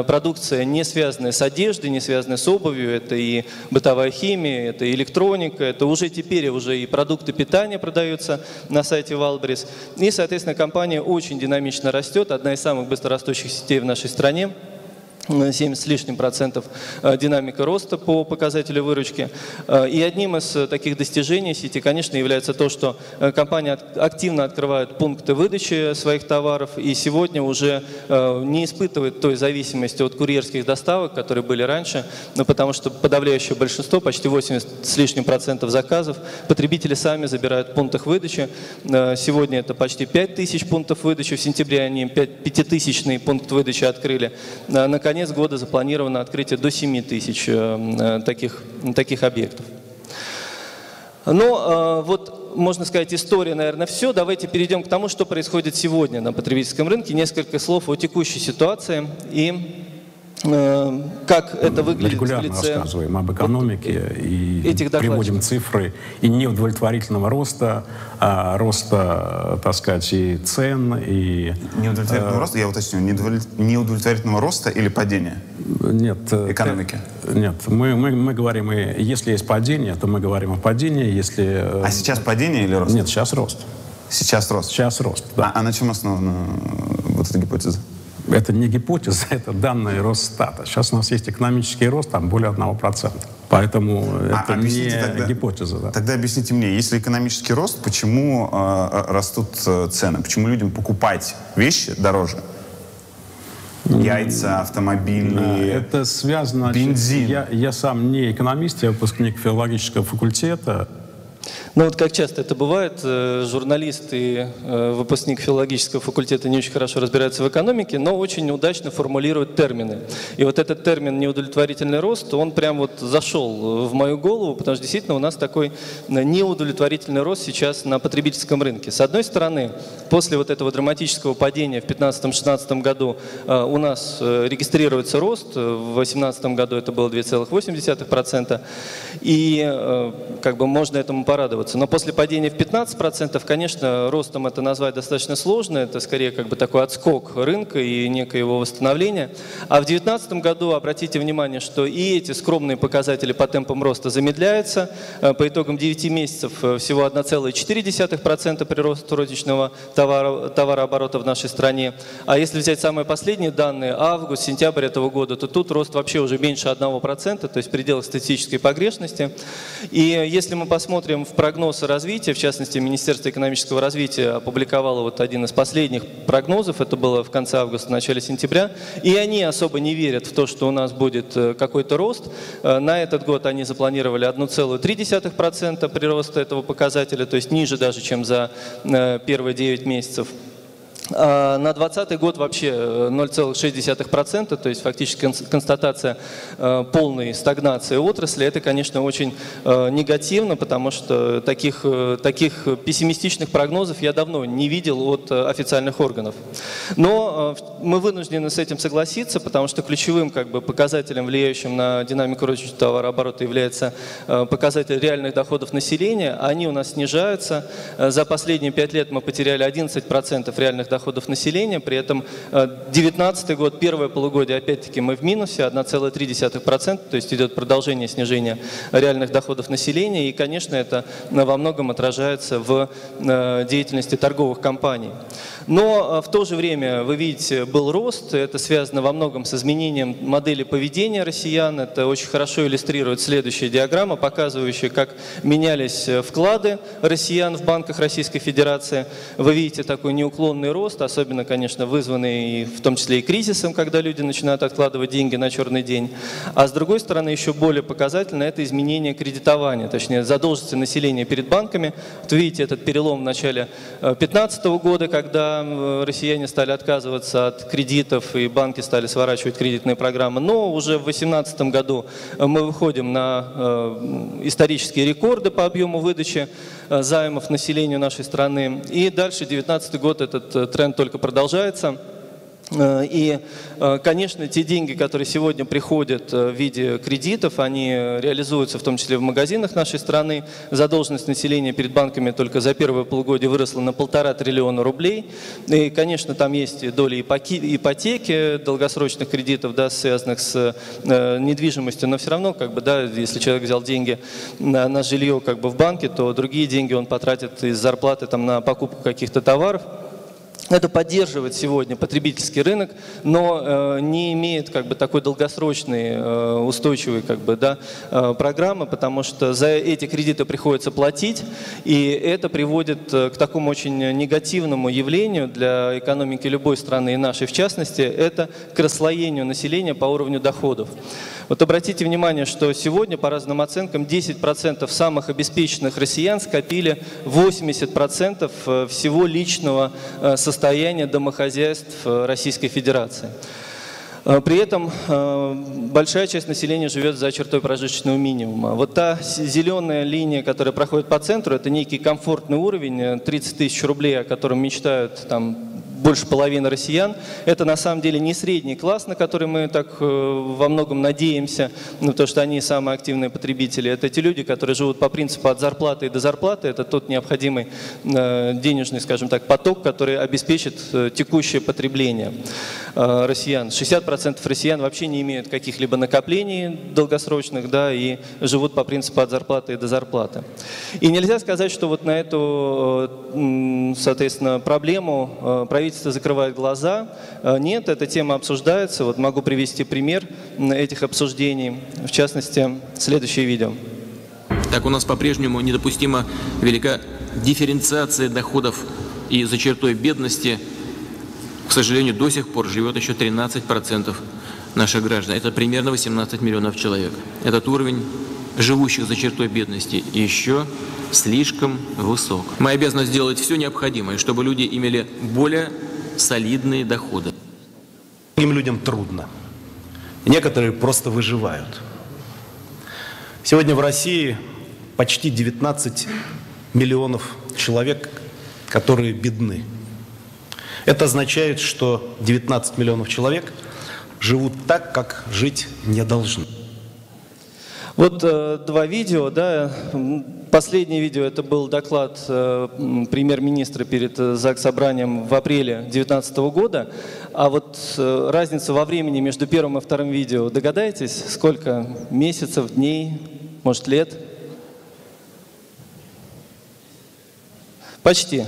продукция, не связанная с одеждой, не связанная с обувью. Это и бытовая химия, это и электроника, это уже теперь уже и продукты питания продаются на сайте Валбрис. И, соответственно, компания очень динамично растет одна из самых быстрорастущих сетей в нашей стране. 7 с лишним процентов э, динамика роста по показателю выручки. Э, и одним из э, таких достижений сети, конечно, является то, что компания активно открывает пункты выдачи своих товаров и сегодня уже не испытывает той зависимости от курьерских доставок, которые были раньше, но потому что подавляющее большинство, почти 80 с лишним процентов заказов, потребители сами забирают в пунктах выдачи. Сегодня это почти 5 тысяч пунктов выдачи, в сентябре они 5-тысячный пункт выдачи открыли. На конец года запланировано открытие до 7 тысяч э, э, таких, таких объектов. Но э, вот можно сказать, история, наверное, все. Давайте перейдем к тому, что происходит сегодня на потребительском рынке. Несколько слов о текущей ситуации и как это выглядит Регулярно в лице рассказываем об экономике вот и этих приводим цифры и неудовлетворительного роста, а роста, так сказать, и цен, и... Неудовлетворительного э, роста, я уточню, неудовлетворительного роста или падения? Нет. Э, экономики? Э, нет, мы, мы, мы говорим, и если есть падение, то мы говорим о падении, если... А сейчас падение или рост? Нет, сейчас рост. Сейчас рост? Сейчас рост, да. А, а на чем основана вот эта гипотеза? Это не гипотеза, *laughs* это данные Росстата. Сейчас у нас есть экономический рост, там более 1%. Поэтому а, это не тогда, гипотеза. Да. Тогда объясните мне, если экономический рост, почему э, растут э, цены? Почему людям покупать вещи дороже? Яйца, автомобили, Это связано... Бензин. Я, я сам не экономист, я выпускник филологического факультета. Ну вот как часто это бывает, э, журналист и э, выпускник филологического факультета не очень хорошо разбираются в экономике, но очень удачно формулируют термины. И вот этот термин «неудовлетворительный рост», он прям вот зашел в мою голову, потому что действительно у нас такой неудовлетворительный рост сейчас на потребительском рынке. С одной стороны, после вот этого драматического падения в 2015-2016 году э, у нас регистрируется рост, в 2018 году это было 2,8%, и как бы можно этому порадоваться. Но после падения в 15%, конечно, ростом это назвать достаточно сложно. Это скорее как бы такой отскок рынка и некое его восстановление. А в 2019 году обратите внимание, что и эти скромные показатели по темпам роста замедляются. Э, по итогам 9 месяцев э, всего 1,4% прироста розничного товара, товарооборота в нашей стране. А если взять самые последние данные, август, сентябрь этого года, то тут рост вообще уже меньше 1%, то есть в пределах статистической погрешности. И если мы посмотрим в прогноз развития, в частности, Министерство экономического развития опубликовало вот один из последних прогнозов, это было в конце августа, начале сентября, и они особо не верят в то, что у нас будет э, какой-то рост. Э, на этот год они запланировали 1,3% прироста этого показателя, то есть ниже даже, чем за э, первые 9 месяцев. А на 2020 год вообще 0,6%, то есть фактически констатация э, полной стагнации отрасли. Это, конечно, очень э, негативно, потому что таких, э, таких пессимистичных прогнозов я давно не видел от официальных органов. Но мы вынуждены с этим согласиться, потому что ключевым как бы, показателем, влияющим на динамику розничного товарооборота, является показатель реальных доходов населения. Они у нас снижаются. За последние пять лет мы потеряли 11% реальных доходов населения, при этом 2019 э, год, первое полугодие, опять-таки, мы в минусе, 1,3%, то есть идет продолжение снижения реальных доходов населения, и, конечно, это э, во многом отражается в э, деятельности торговых компаний. Но в то же время, вы видите, был рост, это связано во многом с изменением модели поведения россиян, это очень хорошо иллюстрирует следующая диаграмма, показывающая, как менялись вклады россиян в банках Российской Федерации. Вы видите такой неуклонный рост, особенно, конечно, вызванный в том числе и кризисом, когда люди начинают откладывать деньги на черный день. А с другой стороны, еще более показательно, это изменение кредитования, точнее, задолженности населения перед банками. Вот видите этот перелом в начале 2015 э, года, когда россияне стали отказываться от кредитов и банки стали сворачивать кредитные программы. Но уже в 2018 году мы выходим на э, исторические рекорды по объему выдачи займов населению нашей страны. И дальше 2019 год этот тренд только продолжается. Э, и, э, конечно, те деньги, которые сегодня приходят э, в виде кредитов, они реализуются в том числе в магазинах нашей страны. Задолженность населения перед банками только за первое полугодие выросла на полтора триллиона рублей. И, конечно, там есть доли ипотеки, долгосрочных кредитов, да, связанных с недвижимостью, но все равно, как бы, да, если человек взял деньги на, на жилье как бы в банке, то другие деньги он потратит из зарплаты там, на покупку каких-то товаров. Это поддерживает сегодня потребительский рынок, но э, не имеет как бы такой долгосрочной э, устойчивой как бы да э, программы, потому что за эти кредиты приходится платить, и это приводит э, к такому очень негативному явлению для экономики любой страны и нашей в частности, это к расслоению населения по уровню доходов. Вот обратите внимание, что сегодня, по разным оценкам, 10% самых обеспеченных россиян скопили 80% э, всего личного э, состояния домохозяйств э, Российской Федерации. При этом большая часть населения живет за чертой прожиточного минимума. Вот та зеленая линия, которая проходит по центру, это некий комфортный уровень, 30 тысяч рублей, о котором мечтают там больше половины россиян. Это на самом деле не средний класс, на который мы так э, во многом надеемся, ну, потому что они самые активные потребители. Это те люди, которые живут по принципу от зарплаты до зарплаты. Это тот необходимый э, денежный, скажем так, поток, который обеспечит э, текущее потребление россиян. 60% россиян вообще не имеют каких-либо накоплений долгосрочных, да, и живут по принципу от зарплаты до зарплаты. И нельзя сказать, что вот на эту, соответственно, проблему правительство правительство закрывает глаза. Э, нет, эта тема обсуждается. Вот могу привести пример этих обсуждений. В частности, следующее видео. Так у нас по-прежнему недопустима велика дифференциация доходов и за чертой бедности, к сожалению, до сих пор живет еще 13% наших граждан. Это примерно 18 миллионов человек. Этот уровень живущих за чертой бедности еще слишком высок. Мы обязаны сделать все необходимое, чтобы люди имели более солидные доходы. Многим людям трудно. Некоторые просто выживают. Сегодня в России почти 19 миллионов человек, которые бедны. Это означает, что 19 миллионов человек живут так, как жить не должны. Вот э, два видео, да. Последнее видео это был доклад э, премьер-министра перед э, ЗАГС собранием в апреле 2019 года. А вот э, разница во времени между первым и вторым видео, догадаетесь, сколько месяцев, дней, может лет? Почти.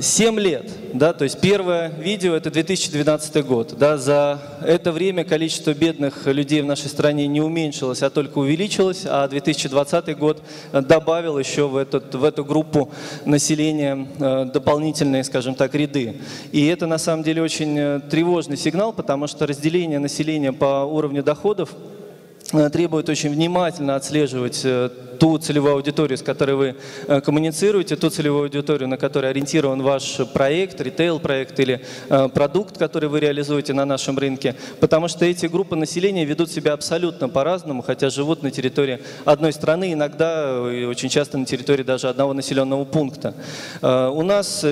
7 лет, да, то есть первое видео это 2012 год, да, за это время количество бедных людей в нашей стране не уменьшилось, а только увеличилось, а 2020 год добавил еще в, этот, в эту группу населения э, дополнительные, скажем так, ряды. И это на самом деле очень э, тревожный сигнал, потому что разделение населения по уровню доходов Э, требует очень внимательно отслеживать э, ту целевую аудиторию, с которой вы э, коммуницируете, ту целевую аудиторию, на которую ориентирован ваш проект, ритейл-проект или продукт, который вы реализуете на нашем рынке, потому что эти группы населения ведут себя абсолютно по-разному, хотя живут на территории одной страны, иногда и очень часто на территории даже одного населенного пункта. У нас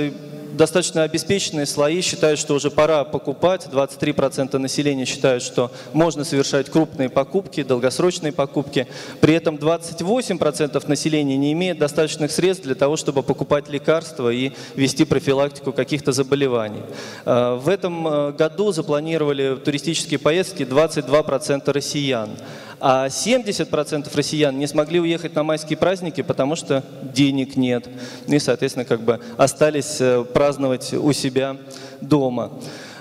достаточно обеспеченные слои считают, что уже пора покупать. 23% населения считают, что можно совершать крупные покупки, долгосрочные покупки. При этом 28% населения не имеет достаточных средств для того, чтобы покупать лекарства и вести профилактику каких-то заболеваний. Э, в этом э, году запланировали туристические поездки 22% россиян. А 70% россиян не смогли уехать на майские праздники, потому что денег нет. И, соответственно, как бы остались э, праздновать у себя дома.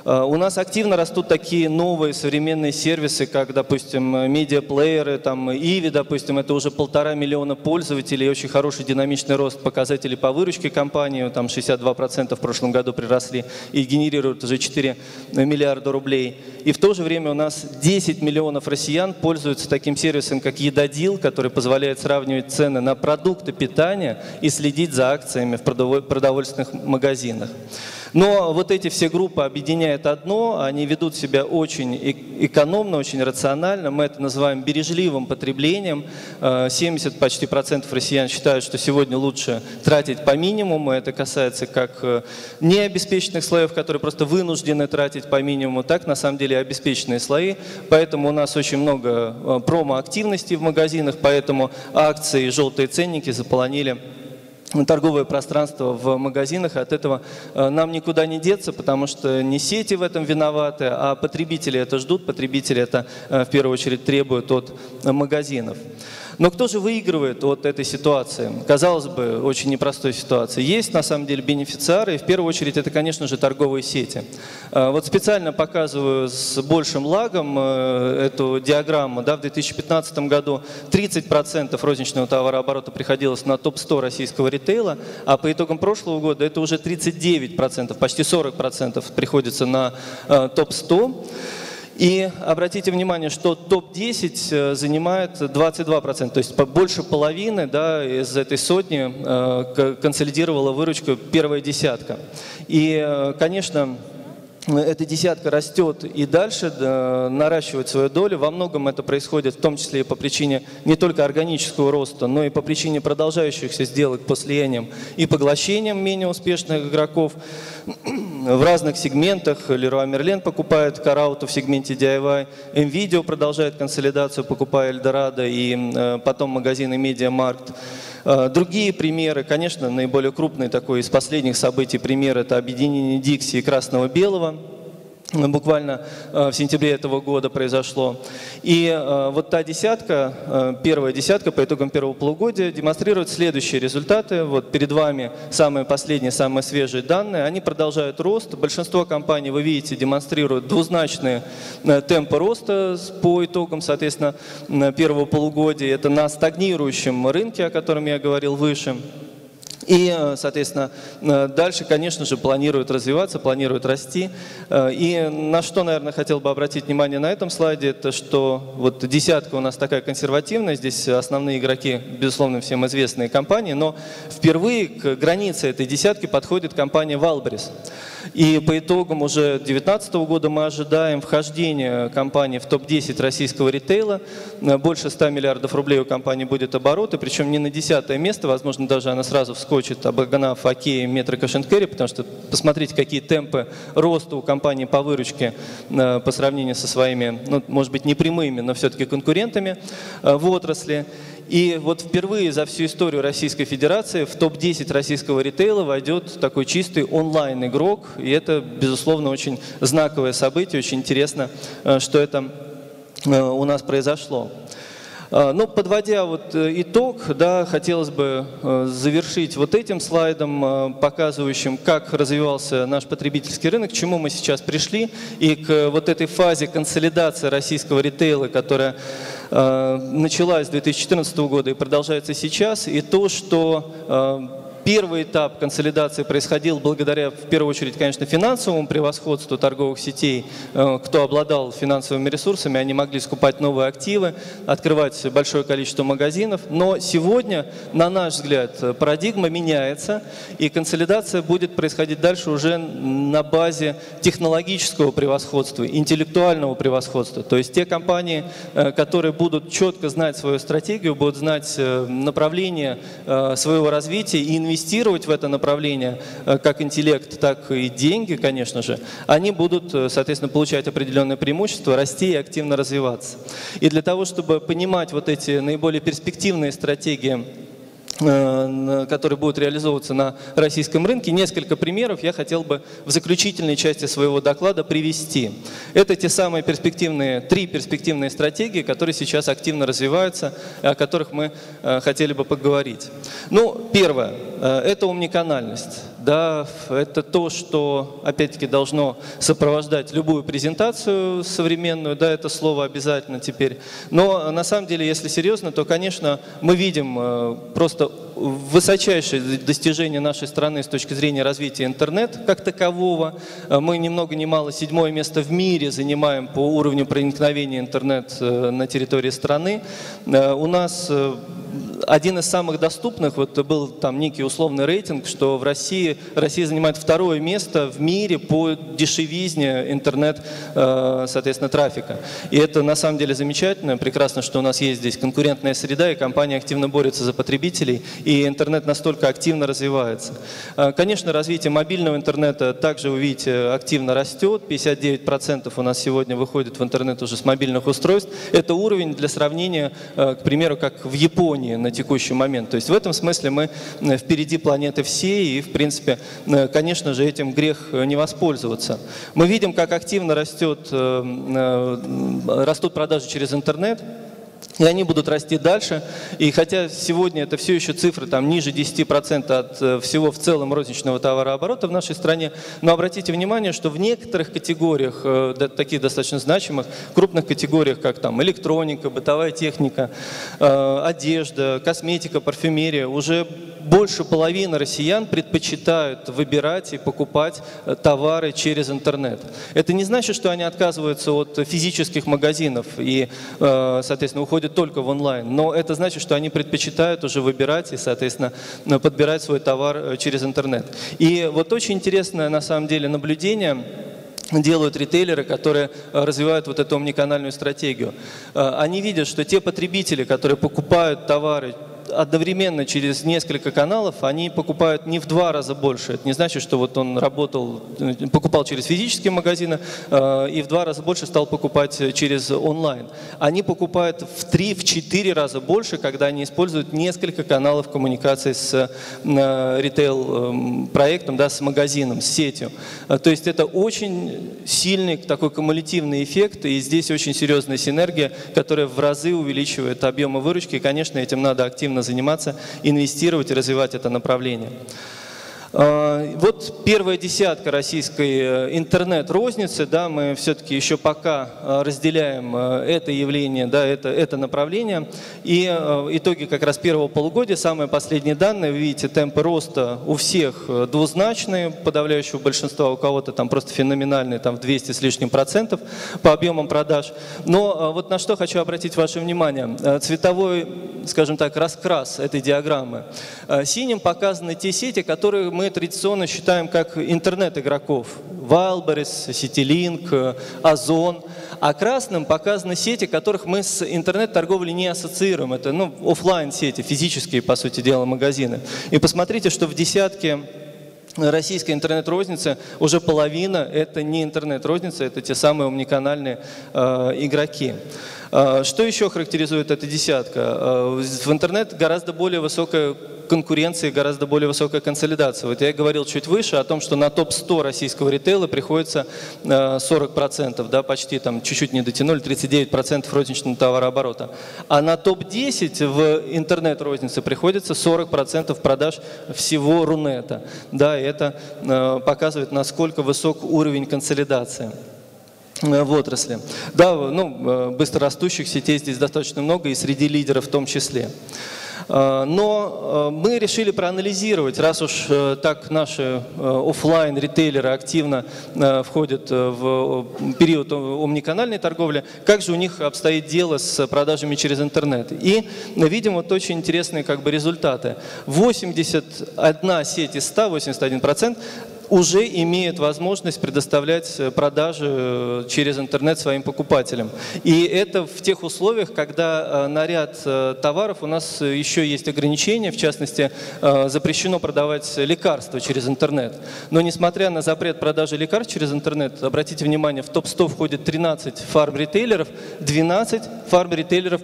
Э, у нас активно растут такие новые современные сервисы, как, допустим, медиаплееры, там, Иви, допустим, это уже полтора миллиона пользователей, очень хороший динамичный рост показателей по выручке компании, там 62% в прошлом году приросли и генерируют уже 4 миллиарда рублей. И в то же время у нас 10 миллионов россиян пользуются таким сервисом, как Едодил, который позволяет сравнивать цены на продукты питания и следить за акциями в продовольственных магазинах. Но вот эти все группы объединяет одно, они ведут себя очень экономно, очень рационально. Мы это называем бережливым потреблением. 70 э, почти процентов россиян считают, что сегодня лучше тратить по минимуму. Это касается как э, необеспеченных слоев, которые просто вынуждены тратить по минимуму, так на самом деле обеспеченные слои. Поэтому у нас очень много э, промо-активности в магазинах, поэтому акции и желтые ценники заполонили торговое пространство в магазинах. От этого э, нам никуда не деться, потому что не сети в этом виноваты, а потребители это ждут, потребители это э, в первую очередь требуют от магазинов. Но кто же выигрывает от этой ситуации? Казалось бы, очень непростой ситуации. Есть на самом деле бенефициары, и в первую очередь это, конечно же, торговые сети. А, вот специально показываю с большим лагом э, эту диаграмму. Да, в 2015 году 30% розничного товарооборота приходилось на топ-100 российского ритейла, а по итогам прошлого года это уже 39%, почти 40% приходится на э, топ-100. И обратите внимание, что топ-10 э, занимает 22%, то есть больше половины да, из этой сотни э, консолидировала выручку первая десятка. И, э, конечно, эта десятка растет и дальше да, наращивает свою долю. Во многом это происходит в том числе и по причине не только органического роста, но и по причине продолжающихся сделок по слияниям и поглощениям менее успешных игроков в разных сегментах. Leroy Merlin покупает Карауту в сегменте DIY, NVIDIA продолжает консолидацию, покупая Eldorado и э, потом магазины MediaMarkt. Э, другие примеры, конечно, наиболее крупный такой из последних событий пример – это объединение Дикси и Красного-Белого буквально э, в сентябре этого года произошло. И э, вот та десятка, э, первая десятка по итогам первого полугодия демонстрирует следующие результаты. Вот перед вами самые последние, самые свежие данные. Они продолжают рост. Большинство компаний, вы видите, демонстрируют двузначные темпы роста по итогам, соответственно, первого полугодия. Это на стагнирующем рынке, о котором я говорил выше. И, э, соответственно, э, дальше, конечно же, планируют развиваться, планируют расти. Э, и на что, наверное, хотел бы обратить внимание на этом слайде, это что вот десятка у нас такая консервативная, здесь основные игроки, безусловно, всем известные компании, но впервые к границе этой десятки подходит компания Valbris. И по итогам уже 2019 года мы ожидаем вхождения компании в топ-10 российского ритейла. Больше 100 миллиардов рублей у компании будет обороты, причем не на десятое место, возможно, даже она сразу вскочит, обогнав Окей, Метро Carry, потому что посмотрите, какие темпы роста у компании по выручке э, по сравнению со своими, ну, может быть, не прямыми, но все-таки конкурентами э, в отрасли. И вот впервые за всю историю Российской Федерации в топ-10 российского ритейла войдет такой чистый онлайн-игрок. И это, безусловно, очень знаковое событие. Очень интересно, э, что это у нас произошло. Э, ну, подводя вот итог, да, хотелось бы завершить вот этим слайдом, показывающим, как развивался наш потребительский рынок, к чему мы сейчас пришли, и к вот этой фазе консолидации российского ритейла, которая Э, началась с 2014 года и продолжается сейчас, и то, что э, Первый этап консолидации происходил благодаря, в первую очередь, конечно, финансовому превосходству торговых сетей. Э, кто обладал финансовыми ресурсами, они могли скупать новые активы, открывать большое количество магазинов. Но сегодня, на наш взгляд, парадигма меняется, и консолидация будет происходить дальше уже на базе технологического превосходства, интеллектуального превосходства. То есть те компании, э, которые будут четко знать свою стратегию, будут знать э, направление своего развития и инвестировать в это направление, э, как интеллект, так и деньги, конечно же, они будут, э, соответственно, получать определенные преимущества, расти и активно развиваться. И для того, чтобы понимать вот эти наиболее перспективные стратегии которые будут реализовываться на российском рынке. Несколько примеров я хотел бы в заключительной части своего доклада привести. Это те самые перспективные, три перспективные стратегии, которые сейчас активно развиваются, о которых мы э, хотели бы поговорить. Ну, первое э, – это умниканальность да, это то, что, опять-таки, должно сопровождать любую презентацию современную, да, это слово обязательно теперь. Но на самом деле, если серьезно, то, конечно, мы видим э, просто высочайшее достижение нашей страны с точки зрения развития интернета как такового. Э, мы ни много ни мало седьмое место в мире занимаем по уровню проникновения интернет э, на территории страны. У нас один из самых доступных, вот был там некий условный рейтинг, что в России, Россия занимает второе место в мире по дешевизне интернет, э, соответственно, трафика. И это на самом деле замечательно, прекрасно, что у нас есть здесь конкурентная среда, и компания активно борется за потребителей, и интернет настолько активно развивается. Э, конечно, развитие мобильного интернета также, вы видите, активно растет, 59% у нас сегодня выходит в интернет уже с мобильных устройств. Это уровень для сравнения, э, к примеру, как в Японии на текущий момент. То есть в этом смысле мы э, впереди планеты всей, и, в принципе, э, конечно же, этим грех э, не воспользоваться. Мы видим, как активно растет, растут продажи через интернет. И они будут расти дальше. И хотя сегодня это все еще цифры там, ниже 10% от э, всего в целом розничного товарооборота в нашей стране, но обратите внимание, что в некоторых категориях, э, таких достаточно значимых, крупных категориях, как там электроника, бытовая техника, э, одежда, косметика, парфюмерия, уже больше половины россиян предпочитают выбирать и покупать товары через интернет. Это не значит, что они отказываются от физических магазинов и, соответственно, уходят только в онлайн, но это значит, что они предпочитают уже выбирать и, соответственно, подбирать свой товар э, через интернет. И вот очень интересное на самом деле наблюдение делают ритейлеры, которые развивают вот эту омниканальную стратегию. Они видят, что те потребители, которые покупают товары одновременно через несколько каналов они покупают не в два раза больше. Это не значит, что вот он работал, покупал через физические магазины э, и в два раза больше стал покупать через онлайн. Они покупают в три, в четыре раза больше, когда они используют несколько каналов коммуникации с э, ритейл-проектом, да, с магазином, с сетью. Э, то есть это очень сильный такой кумулятивный эффект, и здесь очень серьезная синергия, которая в разы увеличивает объемы выручки, и, конечно, этим надо активно заниматься, инвестировать и развивать это направление. А, вот первая десятка российской э, интернет-розницы, да, мы все-таки еще пока э, разделяем э, это явление, да, это, это направление. И итоги как раз первого полугодия, самые последние данные, вы видите, темпы роста у всех двузначные, подавляющего большинства, у кого-то там просто феноменальные, там в 200 с лишним процентов по объемам продаж. Но вот на что хочу обратить ваше внимание. Цветовой, скажем так, раскрас этой диаграммы. Синим показаны те сети, которые мы традиционно считаем как интернет-игроков. Wildberries, CityLink, Озон. А красным показаны сети, которых мы с интернет-торговлей не ассоциируем. Это ну, офлайн сети физические, по сути дела, магазины. И посмотрите, что в десятке российской интернет-розницы уже половина это не интернет-розница, это те самые умниканальные э, игроки. Э, что еще характеризует эта десятка? Э, в интернет гораздо более высокая конкуренции гораздо более высокая консолидация. Вот я говорил чуть выше о том, что на топ-100 российского ритейла приходится 40%, э, да, почти там чуть-чуть не дотянули, 39% розничного товарооборота. А на топ-10 в интернет-рознице приходится 40% продаж всего Рунета. Да, и это показывает, насколько высок уровень консолидации в отрасли. Да, ну, быстрорастущих сетей здесь достаточно много, и среди лидеров в том числе. Но мы решили проанализировать, раз уж так наши офлайн ритейлеры активно входят в период омниканальной торговли, как же у них обстоит дело с продажами через интернет. И видим вот очень интересные как бы результаты. 81 сеть из 100, 81% уже имеют возможность предоставлять э, продажи э, через интернет своим покупателям. И это в тех условиях, когда э, на ряд товаров у нас еще есть ограничения, в частности, запрещено продавать лекарства через интернет. Но несмотря на запрет продажи лекарств через интернет, обратите внимание, в топ-100 входит 13 фарм-ритейлеров, 12 фарм-ритейлеров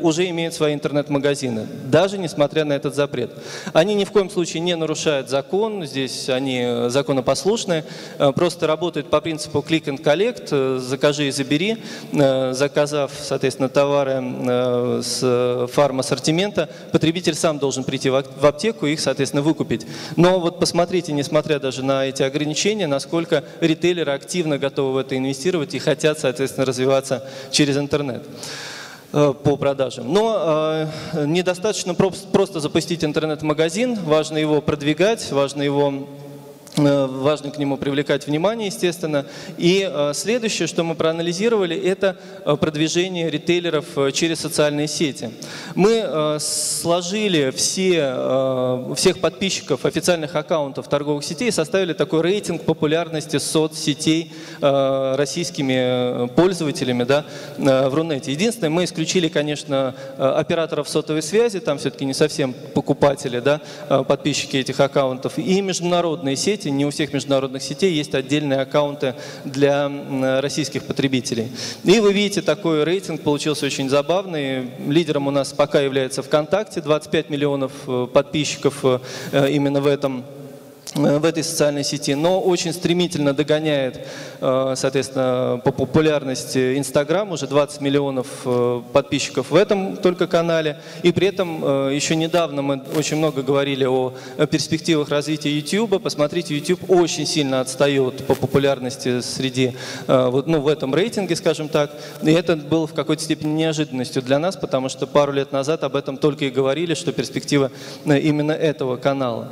уже имеют свои интернет-магазины, даже несмотря на этот запрет. Они ни в коем случае не нарушают закон, здесь они законопослушные, э, просто работают по принципу click and collect, э, закажи и забери, э, заказав, соответственно, товары с фарм-ассортимента, потребитель сам должен прийти в аптеку и их, соответственно, выкупить. Но вот посмотрите, несмотря даже на эти ограничения, насколько ритейлеры активно готовы в это инвестировать и хотят, соответственно, развиваться через интернет по продажам. Но э, недостаточно просто запустить интернет-магазин, важно его продвигать, важно его важно к нему привлекать внимание, естественно. И э, следующее, что мы проанализировали, это э, продвижение ритейлеров через социальные сети. Мы сложили все, всех подписчиков официальных аккаунтов торговых сетей и составили такой рейтинг популярности соцсетей российскими пользователями да, в Рунете. Единственное, мы исключили, конечно, операторов сотовой связи, там все-таки не совсем покупатели, да, подписчики этих аккаунтов, и международные сети, не у всех международных сетей есть отдельные аккаунты для российских потребителей. И вы видите, такой рейтинг получился очень забавный. Лидером у нас пока является ВКонтакте, 25 миллионов э, подписчиков э, именно в этом в этой социальной сети, но очень стремительно догоняет, э, соответственно, по популярности Инстаграм, уже 20 миллионов э, подписчиков в этом только канале. И при этом еще недавно мы очень много говорили о перспективах развития YouTube. Посмотрите, YouTube очень сильно отстает по популярности среди, ну, в этом рейтинге, скажем так. И это было в какой-то степени неожиданностью для нас, потому что пару лет назад об этом только и говорили, что перспектива именно этого канала.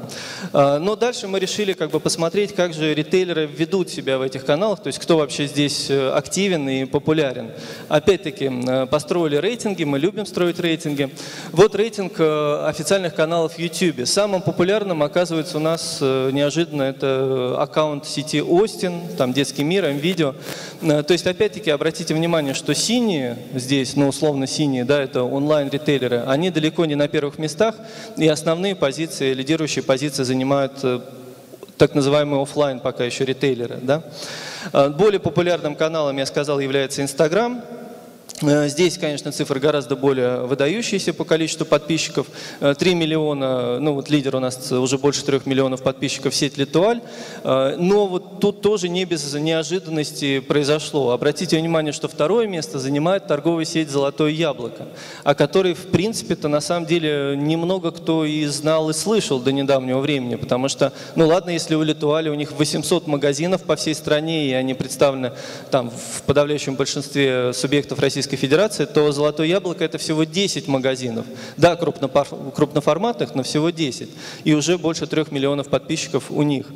Но дальше мы решили как бы посмотреть, как же ритейлеры ведут себя в этих каналах, то есть кто вообще здесь э, активен и популярен. Опять-таки, э, построили рейтинги, мы любим строить рейтинги. Вот рейтинг э, официальных каналов в YouTube. Самым популярным оказывается у нас неожиданно это аккаунт сети Остин, там детский мир, М-видео. То есть, опять-таки, обратите внимание, что синие здесь, ну, условно синие, да, это онлайн-ритейлеры, они далеко не на первых местах, и основные позиции, лидирующие позиции занимают так называемые офлайн пока еще ритейлеры. Да? А, более популярным каналом, я сказал, является Инстаграм. Э, здесь, конечно, цифры гораздо более выдающиеся по количеству подписчиков. 3 э, миллиона, ну вот лидер у нас уже больше 3 миллионов подписчиков сеть Литуаль. Э, но вот тут тоже не без неожиданности произошло. Обратите внимание, что второе место занимает торговая сеть «Золотое яблоко», о которой, в принципе-то, на самом деле немного кто и знал и слышал до недавнего времени. Потому что, ну ладно, если у Литуаля у них 800 магазинов по всей стране, и они представлены там в подавляющем большинстве субъектов российской Российской Федерации, то «Золотое яблоко» — это всего 10 магазинов. Да, крупноформатных, но всего 10. И уже больше трех миллионов подписчиков у них.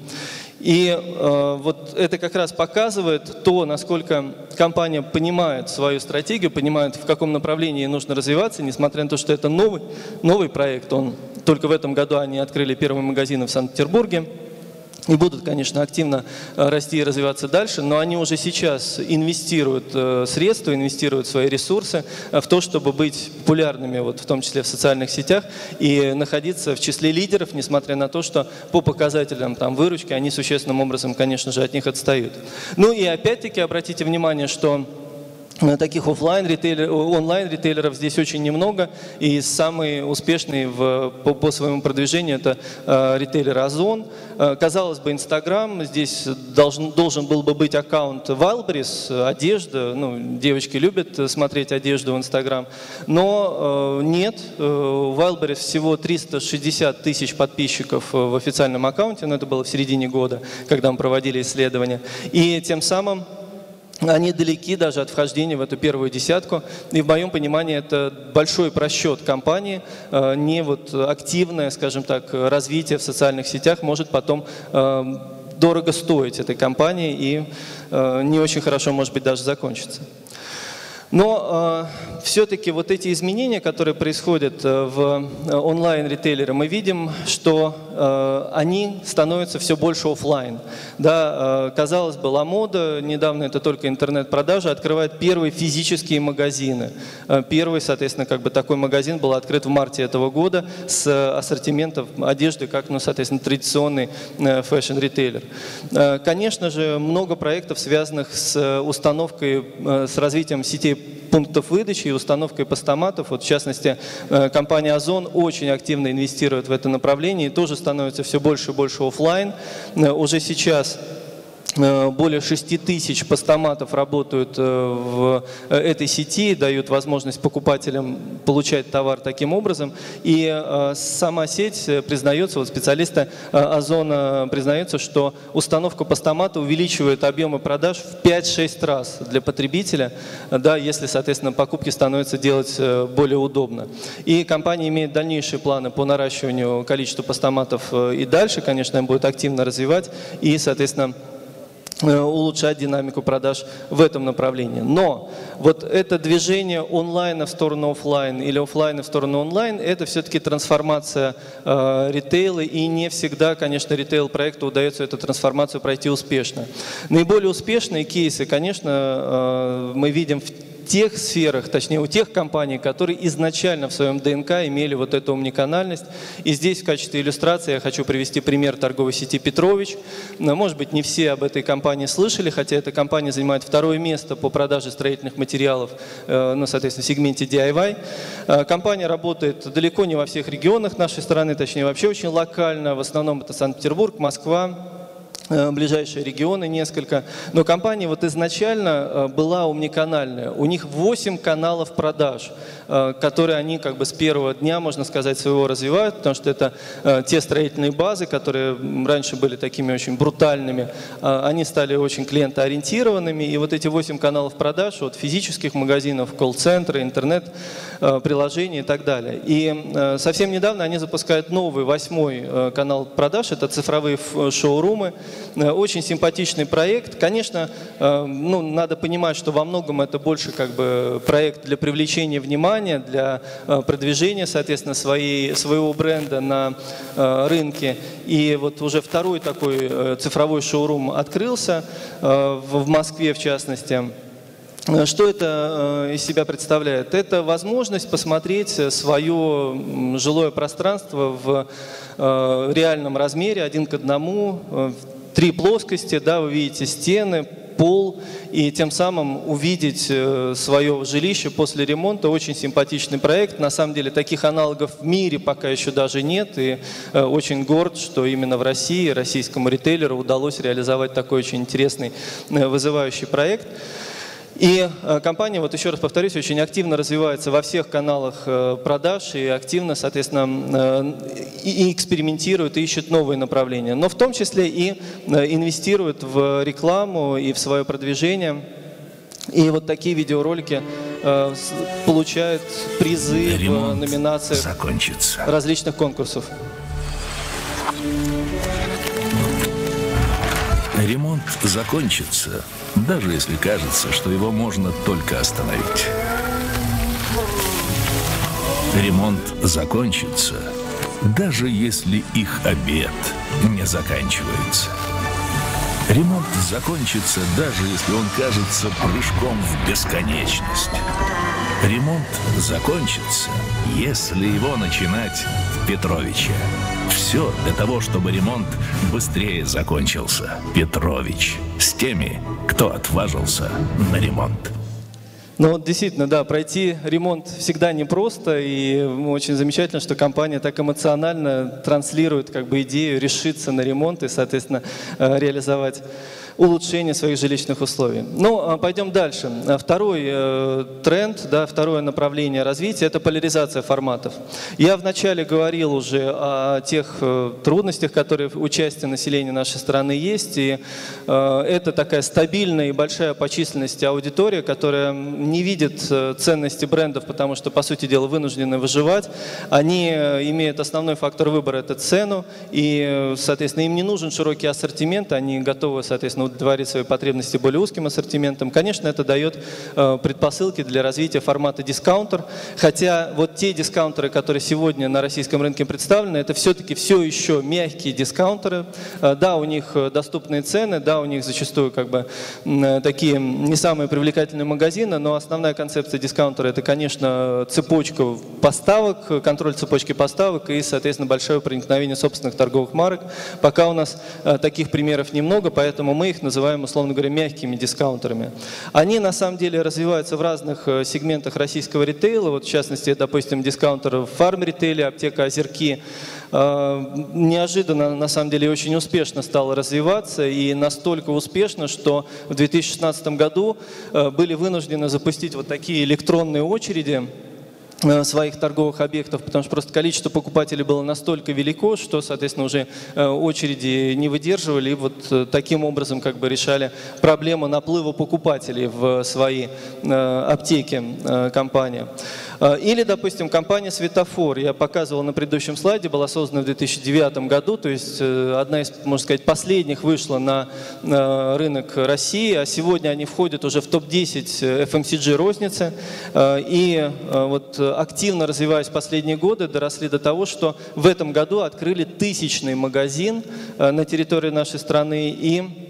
И э, вот это как раз показывает то, насколько компания понимает свою стратегию, понимает, в каком направлении нужно развиваться, несмотря на то, что это новый, новый проект. Он, только в этом году они открыли первый магазин в Санкт-Петербурге и будут, конечно, активно э, расти и развиваться дальше, но они уже сейчас инвестируют э, средства, инвестируют свои ресурсы э, в то, чтобы быть популярными, вот, в том числе в социальных сетях, и находиться в числе лидеров, несмотря на то, что по показателям там, выручки они существенным образом, конечно же, от них отстают. Ну и опять-таки обратите внимание, что Таких офлайн ритейлеров, онлайн ритейлеров здесь очень немного, и самый успешный в, по, по своему продвижению это э, ритейлер Озон. Э, казалось бы, Инстаграм, здесь должен, должен был бы быть аккаунт Wildberries, одежда, ну, девочки любят смотреть одежду в Инстаграм, но э, нет, э, Wildberries всего 360 тысяч подписчиков в официальном аккаунте, но это было в середине года, когда мы проводили исследования, и тем самым они далеки даже от вхождения в эту первую десятку. И в моем понимании это большой просчет компании. Э, не вот активное, скажем так, развитие в социальных сетях может потом э, дорого стоить этой компании и э, не очень хорошо, может быть, даже закончиться. Но э, все-таки вот эти изменения, которые происходят э, в э, онлайн-ритейлере, мы видим, что э, они становятся все больше офлайн. Да, э, казалось бы, Lamoda, недавно это только интернет-продажи, открывает первые физические магазины. Э, первый, соответственно, как бы такой магазин был открыт в марте этого года с ассортиментом одежды, как, ну, соответственно, традиционный fashion ритейлер. Конечно же, много проектов, связанных с установкой, с развитием сетей пунктов выдачи и установкой постаматов. Вот, в частности, э, компания Озон очень активно инвестирует в это направление и тоже становится все больше и больше офлайн. Э, уже сейчас более 6 тысяч постаматов работают э, в э, этой сети, дают возможность покупателям получать товар таким образом. И сама сеть признается, вот специалисты Озона признаются, что установка постамата увеличивает объемы продаж в 5-6 раз для потребителя, да, если, соответственно, покупки становятся делать более удобно. И компания имеет дальнейшие планы по наращиванию количества постаматов и дальше, конечно, будет активно развивать и, соответственно, Э, улучшать динамику продаж в этом направлении. Но вот это движение онлайна в сторону офлайн или офлайна в сторону онлайн, это все-таки трансформация э, ритейла, и не всегда, конечно, ритейл-проекту удается эту трансформацию пройти успешно. Наиболее успешные кейсы, конечно, э, мы видим в тех сферах, точнее у тех компаний, которые изначально в своем ДНК имели вот эту омниканальность. И здесь в качестве иллюстрации я хочу привести пример торговой сети «Петрович». Может быть, не все об этой компании слышали, хотя эта компания занимает второе место по продаже строительных материалов, э, ну, соответственно, в сегменте DIY. Э, компания работает далеко не во всех регионах нашей страны, точнее вообще очень локально. В основном это Санкт-Петербург, Москва, ближайшие регионы несколько. Но компания вот изначально э, была умниканальная. У них 8 каналов продаж, э, которые они как бы с первого дня, можно сказать, своего развивают, потому что это те строительные базы, которые раньше были такими очень брутальными, они стали очень клиентоориентированными. И вот эти 8 каналов продаж от физических магазинов, колл-центры, интернет-приложений и так далее. И совсем недавно они запускают новый, восьмой канал продаж, это цифровые шоурумы, Э, очень симпатичный проект. Конечно, э, ну, надо понимать, что во многом это больше как бы проект для привлечения внимания, для э, продвижения, соответственно, своей, своего бренда на рынке. И вот уже второй такой цифровой шоурум открылся в Москве, в частности. Что это из себя представляет? Это возможность посмотреть свое жилое пространство в реальном размере, один к одному, три плоскости, да, вы видите стены, пол, и тем самым увидеть э, свое жилище после ремонта. Очень симпатичный проект. На самом деле таких аналогов в мире пока еще даже нет, и э, очень горд, что именно в России российскому ритейлеру удалось реализовать такой очень интересный, э, вызывающий проект. И э, компания, вот еще раз повторюсь, очень активно развивается во всех каналах э, продаж и активно, соответственно, э, и экспериментирует, и ищет новые направления. Но в том числе и инвестирует в рекламу и в свое продвижение. И вот такие видеоролики получают призы Ремонт в номинациях закончится. различных конкурсов. Ремонт закончится, даже если кажется, что его можно только остановить. Ремонт закончится, даже если их обед не заканчивается. Ремонт закончится, даже если он кажется прыжком в бесконечность. Ремонт закончится, если его начинать в Петровиче. Все для того, чтобы ремонт быстрее закончился. Петрович. С теми, кто отважился на ремонт. Ну вот действительно, да, пройти ремонт всегда непросто, и очень замечательно, что компания так эмоционально транслирует как бы идею решиться на ремонт и, соответственно, э, реализовать улучшения своих жилищных условий. Ну, а пойдем дальше. Второй э, тренд, да, второе направление развития – это поляризация форматов. Я вначале говорил уже о тех э, трудностях, которые в участии населения нашей страны есть, и э, это такая стабильная и большая по численности аудитория, которая не видит ценности брендов, потому что, по сути дела, вынуждены выживать. Они имеют основной фактор выбора – это цену, и, соответственно, им не нужен широкий ассортимент, они готовы, соответственно, удовлетворить свои потребности более узким ассортиментом. Конечно, это дает э, предпосылки для развития формата дискаунтер, хотя вот те дискаунтеры, которые сегодня на российском рынке представлены, это все-таки все еще мягкие дискаунтеры. Э, да, у них э, доступные цены, да, у них зачастую как бы такие не самые привлекательные магазины, но основная концепция дискаунтера это, конечно, цепочка поставок, контроль цепочки поставок и, соответственно, большое проникновение собственных торговых марок. Пока у нас таких примеров немного, поэтому мы их называем, условно говоря, мягкими дискаунтерами. Они на самом деле развиваются в разных э, сегментах российского ритейла, вот в частности, допустим, дискаунтер в фарм-ритейле, аптека «Озерки», э, неожиданно, на самом деле, очень успешно стало развиваться и настолько успешно, что в 2016 году э, были вынуждены запустить вот такие электронные очереди, своих торговых объектов, потому что просто количество покупателей было настолько велико, что, соответственно, уже э, очереди не выдерживали и вот э, таким образом как бы решали проблему наплыва покупателей в свои аптеки компания. Или, допустим, компания «Светофор». Я показывал на предыдущем слайде, была создана в 2009 году, то есть одна из, можно сказать, последних вышла на рынок России, а сегодня они входят уже в топ-10 FMCG розницы. И вот активно развиваясь последние годы, доросли до того, что в этом году открыли тысячный магазин э, на территории нашей страны и Э,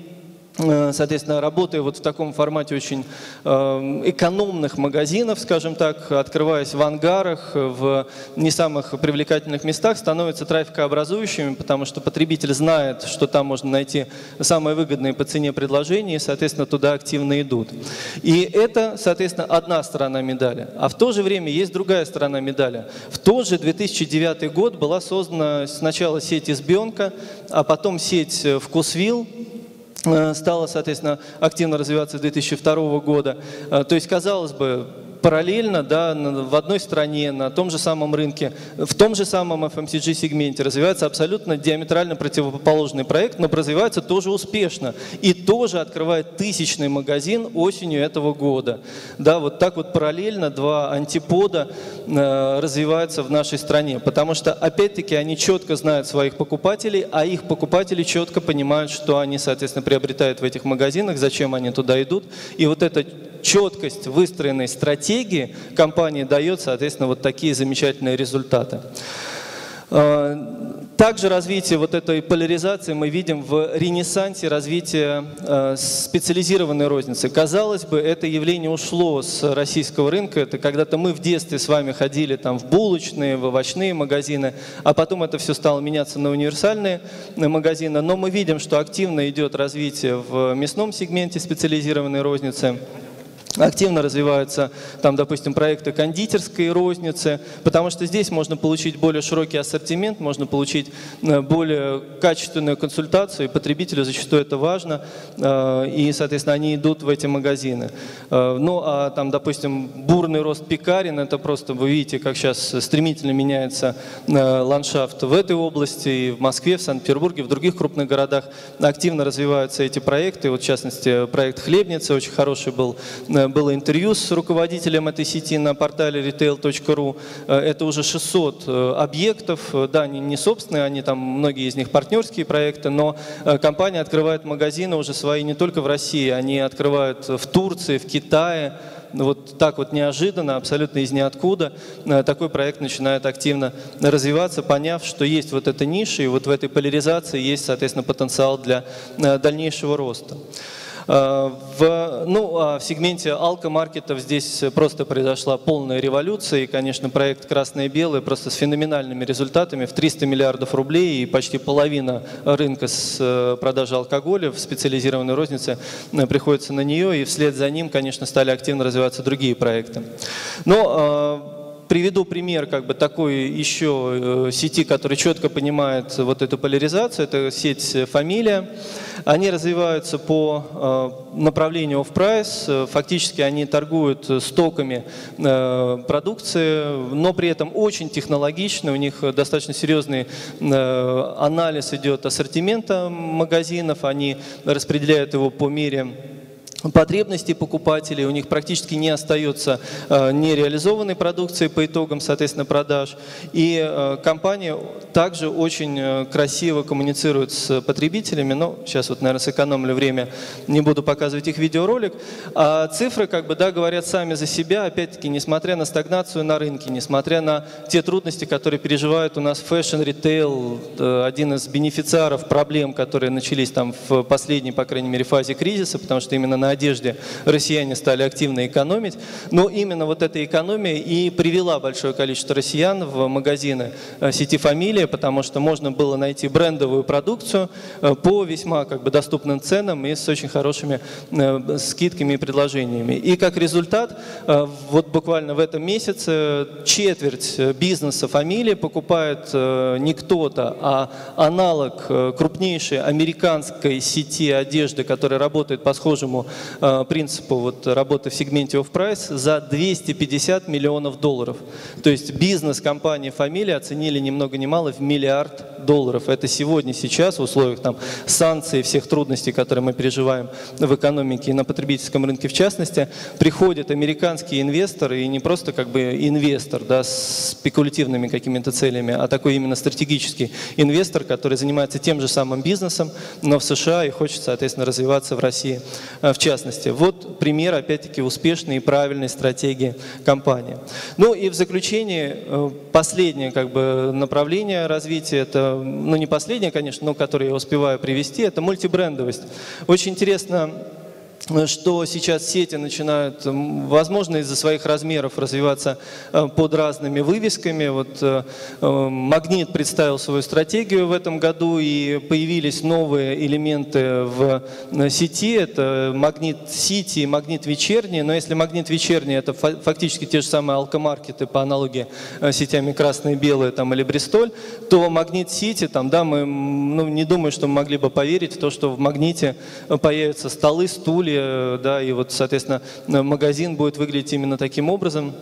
соответственно, работая вот в таком формате очень э, экономных магазинов, скажем так, открываясь в ангарах, в не самых привлекательных местах, становятся трафикообразующими, потому что потребитель знает, что там можно найти самые выгодные по цене предложения, и, соответственно, туда активно идут. И это, соответственно, одна сторона медали. А в то же время есть другая сторона медали. В тот же 2009 год была создана сначала сеть «Избенка», а потом сеть «Вкусвилл», Э, стала, соответственно, активно развиваться с 2002 года. Э, то есть, казалось бы, параллельно да, в одной стране, на том же самом рынке, в том же самом FMCG-сегменте развивается абсолютно диаметрально противоположный проект, но развивается тоже успешно и тоже открывает тысячный магазин осенью этого года. Да, вот так вот параллельно два антипода э, развиваются в нашей стране, потому что, опять-таки, они четко знают своих покупателей, а их покупатели четко понимают, что они, соответственно, приобретают в этих магазинах, зачем они туда идут. И вот это четкость выстроенной стратегии компании дает, соответственно, вот такие замечательные результаты. А, также развитие вот этой поляризации мы видим в ренессансе развития а, специализированной розницы. Казалось бы, это явление ушло с российского рынка. Это когда-то мы в детстве с вами ходили там в булочные, в овощные магазины, а потом это все стало меняться на универсальные магазины. Но мы видим, что активно идет развитие в мясном сегменте специализированной розницы. Активно развиваются, там, допустим, проекты кондитерской розницы, потому что здесь можно получить более широкий ассортимент, можно получить э, более качественную консультацию, и потребителю зачастую это важно, э, и, соответственно, они идут в эти магазины. Э, ну, а там, допустим, бурный рост пекарен, это просто, вы видите, как сейчас стремительно меняется ландшафт в этой области, и в Москве, в Санкт-Петербурге, в других крупных городах активно развиваются эти проекты, вот, в частности, проект «Хлебница» очень хороший был, было интервью с руководителем этой сети на портале retail.ru. Э, это уже 600 э, объектов, э, да, они не собственные, они там, многие из них партнерские проекты, но компания открывает магазины уже свои не только в России, они открывают в Турции, в Китае, вот так вот неожиданно, абсолютно из ниоткуда, такой проект начинает активно развиваться, поняв, что есть вот эта ниша, и вот в этой поляризации есть, соответственно, потенциал для дальнейшего роста. Э, в, ну, а в сегменте алкомаркетов здесь просто произошла полная революция, и, конечно, проект «Красное и белое» просто с феноменальными результатами. В 300 миллиардов рублей, и почти половина рынка с э, продажи алкоголя в специализированной рознице э, приходится на нее, и вслед за ним, конечно, стали активно развиваться другие проекты. Но приведу пример как бы такой еще сети, которая четко понимает вот эту поляризацию. Это сеть «Фамилия». Они развиваются по направлению off-price. Фактически они торгуют стоками продукции, но при этом очень технологично. У них достаточно серьезный анализ идет ассортимента магазинов. Они распределяют его по мере потребностей покупателей, у них практически не остается э, нереализованной продукции по итогам, соответственно, продаж. И э, компания также очень э, красиво коммуницирует с потребителями, но сейчас вот, наверное, сэкономлю время, не буду показывать их видеоролик. А цифры, как бы, да, говорят сами за себя, опять-таки, несмотря на стагнацию на рынке, несмотря на те трудности, которые переживают у нас fashion ритейл, один из бенефициаров проблем, которые начались там в последней, по крайней мере, фазе кризиса, потому что именно на одежде россияне стали активно экономить. Но именно вот эта экономия и привела большое количество россиян в магазины э, сети «Фамилия», потому что можно было найти брендовую продукцию э, по весьма как бы, доступным ценам и с очень хорошими э, скидками и предложениями. И как результат, вот буквально в этом месяце четверть бизнеса «Фамилия» покупает не кто-то, а аналог крупнейшей американской сети одежды, которая работает по схожему принципу вот работы в сегменте off-price за 250 миллионов долларов. То есть бизнес компании «Фамилия» оценили ни много ни мало в миллиард долларов. Это сегодня, сейчас, в условиях там, санкций, всех трудностей, которые мы переживаем в экономике и на потребительском рынке в частности, приходит американский инвестор, и не просто как бы инвестор да, с спекулятивными какими-то целями, а такой именно стратегический инвестор, который занимается тем же самым бизнесом, но в США и хочет, соответственно, развиваться в России э, в частности частности. Вот пример, опять-таки, успешной и правильной стратегии компании. Ну и в заключение, э, последнее как бы, направление развития, это, ну не последнее, конечно, но которое я успеваю привести, это мультибрендовость. Очень интересно что сейчас сети начинают, возможно, из-за своих размеров развиваться э, под разными вывесками. Вот э, э, Магнит представил свою стратегию в этом году, и появились новые элементы в сети. Это Магнит Сити и Магнит Вечерний. Но если Магнит Вечерний, это фактически те же самые алкомаркеты по аналогии с сетями Красные, Белые там, или Бристоль, то Магнит Сити, там, да, мы ну, не думаю, что мы могли бы поверить в то, что в Магните появятся столы, стулья, да, и вот, соответственно, магазин будет выглядеть именно таким образом.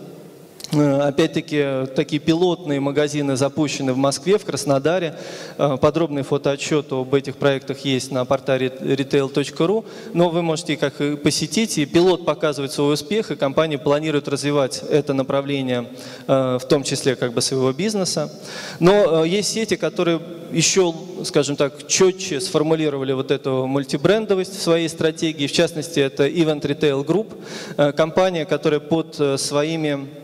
Э, опять-таки, такие пилотные магазины запущены в Москве, в Краснодаре. Э, подробный фотоотчет об этих проектах есть на портале retail.ru, но вы можете как и посетить, и пилот показывает свой успех, и компания планирует развивать это направление, э, в том числе как бы своего бизнеса. Но есть сети, которые еще, скажем так, четче сформулировали вот эту мультибрендовость в своей стратегии. В частности, это Event Retail Group, компания, которая под своими Э,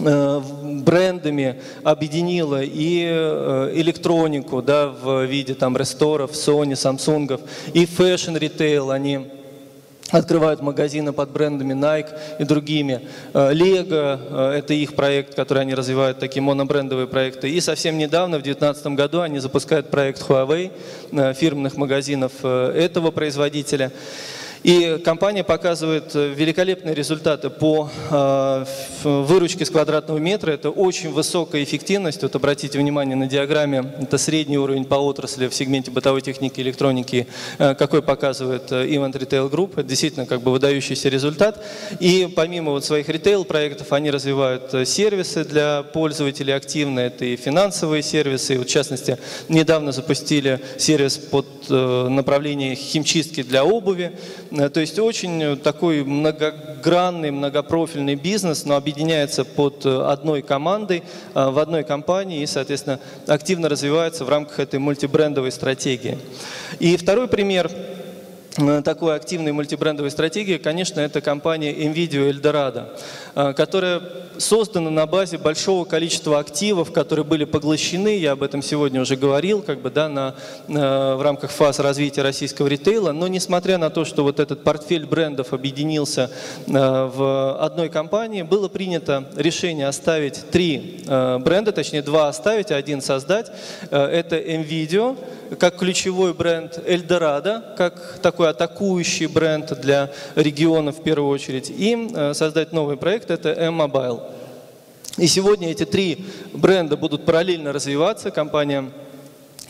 брендами объединила и э, электронику да, в виде там re:Store ов, Sony, Samsung, и fashion ритейл они открывают магазины под брендами Nike и другими. Э, Lego – это их проект, который они развивают, такие монобрендовые проекты. И совсем недавно, в 2019 году, они запускают проект Huawei, фирменных магазинов этого производителя. И компания показывает э, великолепные результаты по э, выручке с квадратного метра. Это очень высокая эффективность. Вот обратите внимание на диаграмме. Это средний уровень по отрасли в сегменте бытовой техники и электроники, э, какой показывает Event Retail Group. Это действительно как бы выдающийся результат. И помимо вот своих ритейл-проектов, они развивают сервисы для пользователей активно. Это и финансовые сервисы. И вот, в частности, недавно запустили сервис под направление химчистки для обуви. Э, то есть очень такой многогранный, многопрофильный бизнес, но объединяется под э, одной командой, э, в одной компании и, соответственно, активно развивается в рамках этой мультибрендовой стратегии. И второй пример такой активной мультибрендовой стратегии, конечно, это компания NVIDIA Eldorado, которая создана на базе большого количества активов, которые были поглощены, я об этом сегодня уже говорил, как бы, да, на, на, в рамках фаз развития российского ритейла, но несмотря на то, что вот этот портфель брендов объединился э, в одной компании, было принято решение оставить три э, бренда, точнее два оставить, а один создать. Э, это NVIDIA, как ключевой бренд, Eldorado, как такой атакующий бренд для региона в первую очередь, и создать новый проект, это M-Mobile. И сегодня эти три бренда будут параллельно развиваться. Компания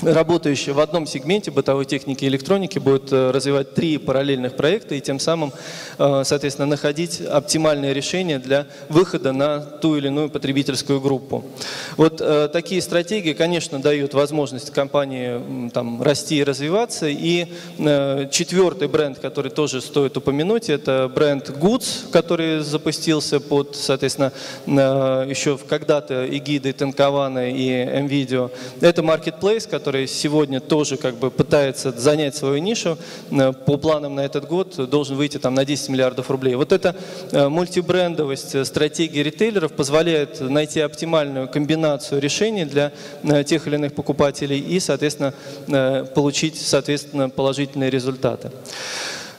работающая в одном сегменте бытовой техники и электроники, будет э, развивать три параллельных проекта и тем самым, э, соответственно, находить оптимальное решение для выхода на ту или иную потребительскую группу. Вот э, такие стратегии, конечно, дают возможность компании там, расти и развиваться. И четвертый бренд, который тоже стоит упомянуть, это бренд Goods, который запустился под, соответственно, еще когда-то эгидой Танкована и MVideo. Это marketplace, который который сегодня тоже как бы пытается занять свою нишу, э, по планам на этот год должен выйти там на 10 миллиардов рублей. Вот эта э, мультибрендовость э, стратегии ритейлеров позволяет найти оптимальную комбинацию решений для тех или иных покупателей и, соответственно, получить, соответственно, положительные результаты.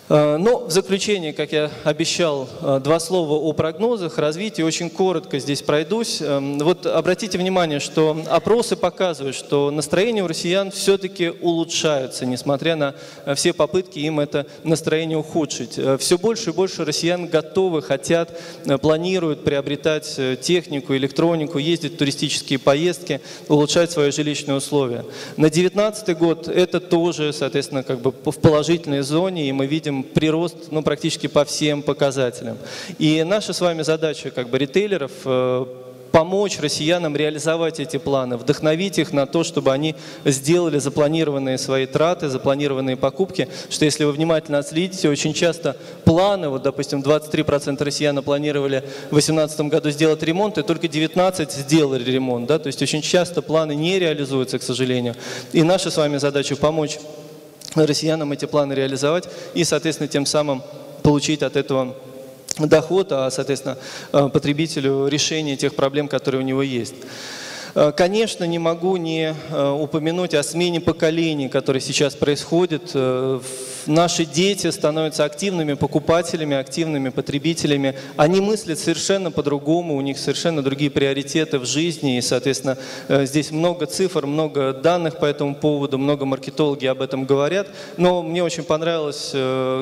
Э, но в заключение, как я обещал, э, два слова о прогнозах, развитии. Очень коротко здесь пройдусь. Эм, вот обратите внимание, что опросы показывают, что настроение у россиян все-таки улучшаются, несмотря на э, все попытки им это настроение ухудшить. Все больше и больше россиян готовы, хотят, планируют приобретать технику, электронику, ездить в туристические поездки, улучшать свои жилищные условия. На 2019 год это тоже, соответственно, как бы в положительной зоне, и мы видим видим прирост ну, практически по всем показателям. И наша с вами задача как бы ритейлеров э, помочь россиянам реализовать эти планы, вдохновить их на то, чтобы они сделали запланированные свои траты, запланированные покупки, что если вы внимательно отследите, очень часто планы, вот, допустим, 23% россиян планировали в 2018 году сделать ремонт, и только 19 сделали ремонт, да, то есть очень часто планы не реализуются, к сожалению. И наша с вами задача помочь россиянам эти планы реализовать и, соответственно, тем самым получить от этого доход, а, соответственно, э, потребителю решение тех проблем, которые у него есть. Э, конечно, не могу не э, упомянуть о смене поколений, которая сейчас происходит. Э, наши дети становятся активными покупателями, активными потребителями. Они мыслят совершенно по-другому, у них совершенно другие приоритеты в жизни. И, соответственно, здесь много цифр, много данных по этому поводу, много маркетологи об этом говорят. Но мне очень понравилось,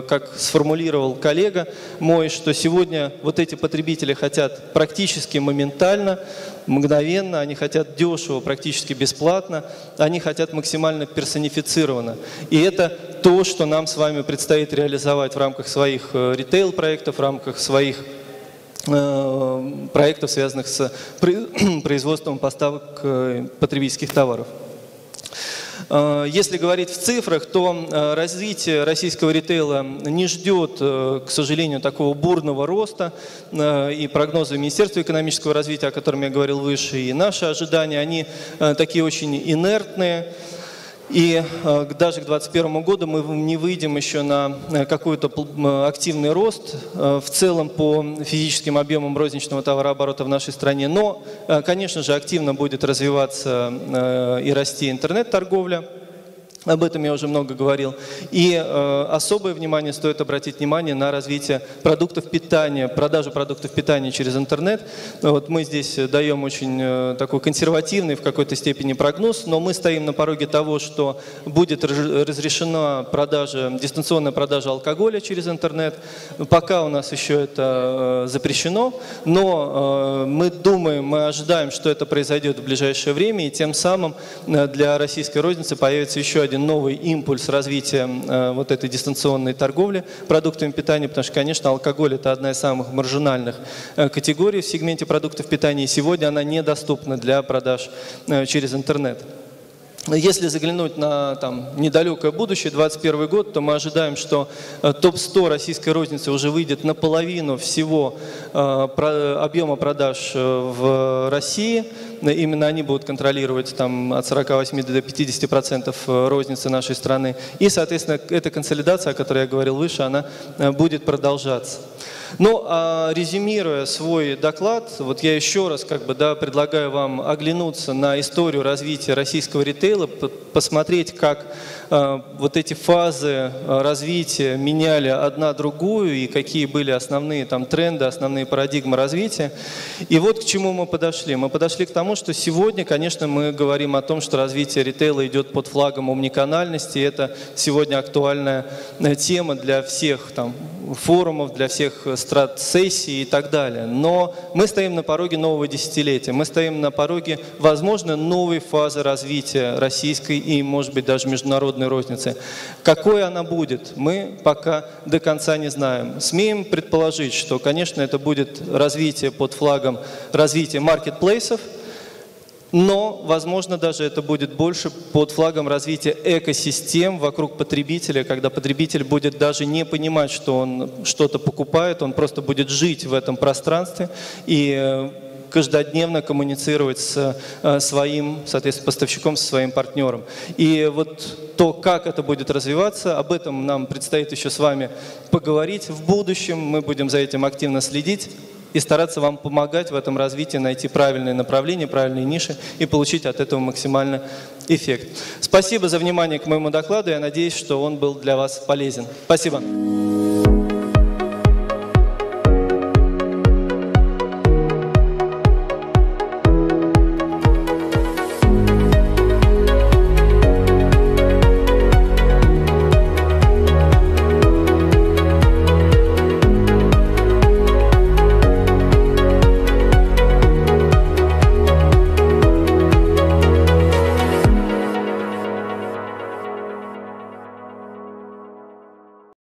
как сформулировал коллега мой, что сегодня вот эти потребители хотят практически моментально мгновенно, они хотят дешево, практически бесплатно, они хотят максимально персонифицированно. И это то, что нам с вами предстоит реализовать в рамках своих э, ритейл-проектов, в рамках своих э, проектов, связанных с *clears throat* производством поставок э, потребительских товаров. Э, если говорить в цифрах, то э, развитие российского ритейла не ждет, э, к сожалению, такого бурного роста. И прогнозы Министерства экономического развития, о котором я говорил выше, и наши ожидания, они такие очень инертные. И э, даже к 2021 году мы не выйдем еще на э, какой-то активный рост э, в целом по физическим объемам розничного товарооборота в нашей стране. Но, конечно же, активно будет развиваться и расти интернет-торговля. Об этом я уже много говорил. И э, особое внимание стоит обратить внимание на развитие продуктов питания, продажу продуктов питания через интернет. Вот мы здесь даем очень э, такой консервативный в какой-то степени прогноз, но мы стоим на пороге того, что будет разрешена продажа, дистанционная продажа алкоголя через интернет. Пока у нас еще это э, запрещено, но э, мы думаем, мы ожидаем, что это произойдет в ближайшее время, и тем самым э, для российской розницы появится еще один один новый импульс развития э, вот этой дистанционной торговли продуктами питания, потому что, конечно, алкоголь – это одна из самых маржинальных э, категорий в сегменте продуктов питания, и сегодня она недоступна для продаж э, через интернет. Если заглянуть на там, недалекое будущее, 2021 год, то мы ожидаем, что топ-100 российской розницы уже выйдет наполовину всего э, объема продаж в России – именно они будут контролировать там, от 48 до 50 процентов э, розницы нашей страны. И, соответственно, эта консолидация, о которой я говорил выше, она э, будет продолжаться. Ну, а резюмируя свой доклад, вот я еще раз как бы, да, предлагаю вам оглянуться на историю развития российского ритейла, посмотреть, как э, вот эти фазы э, развития меняли одна другую и какие были основные там тренды, основные парадигмы развития. И вот к чему мы подошли. Мы подошли к тому, что сегодня, конечно, мы говорим о том, что развитие ритейла идет под флагом умниканальности. Это сегодня актуальная э, тема для всех там форумов, для всех страт-сессий и так далее. Но мы стоим на пороге нового десятилетия, мы стоим на пороге, возможно, новой фазы развития российской и, может быть, даже международной розницы. Какой она будет, мы пока до конца не знаем. Смеем предположить, что, конечно, это будет развитие под флагом развития маркетплейсов, но, возможно, даже это будет больше под флагом развития экосистем вокруг потребителя, когда потребитель будет даже не понимать, что он что-то покупает, он просто будет жить в этом пространстве и э, каждодневно коммуницировать с э, своим, соответственно, поставщиком, со своим партнером. И вот то, как это будет развиваться, об этом нам предстоит еще с вами поговорить в будущем. Мы будем за этим активно следить и стараться вам помогать в этом развитии, найти правильные направления, правильные ниши и получить от этого максимальный эффект. Спасибо за внимание к моему докладу. Я надеюсь, что он был для вас полезен. Спасибо.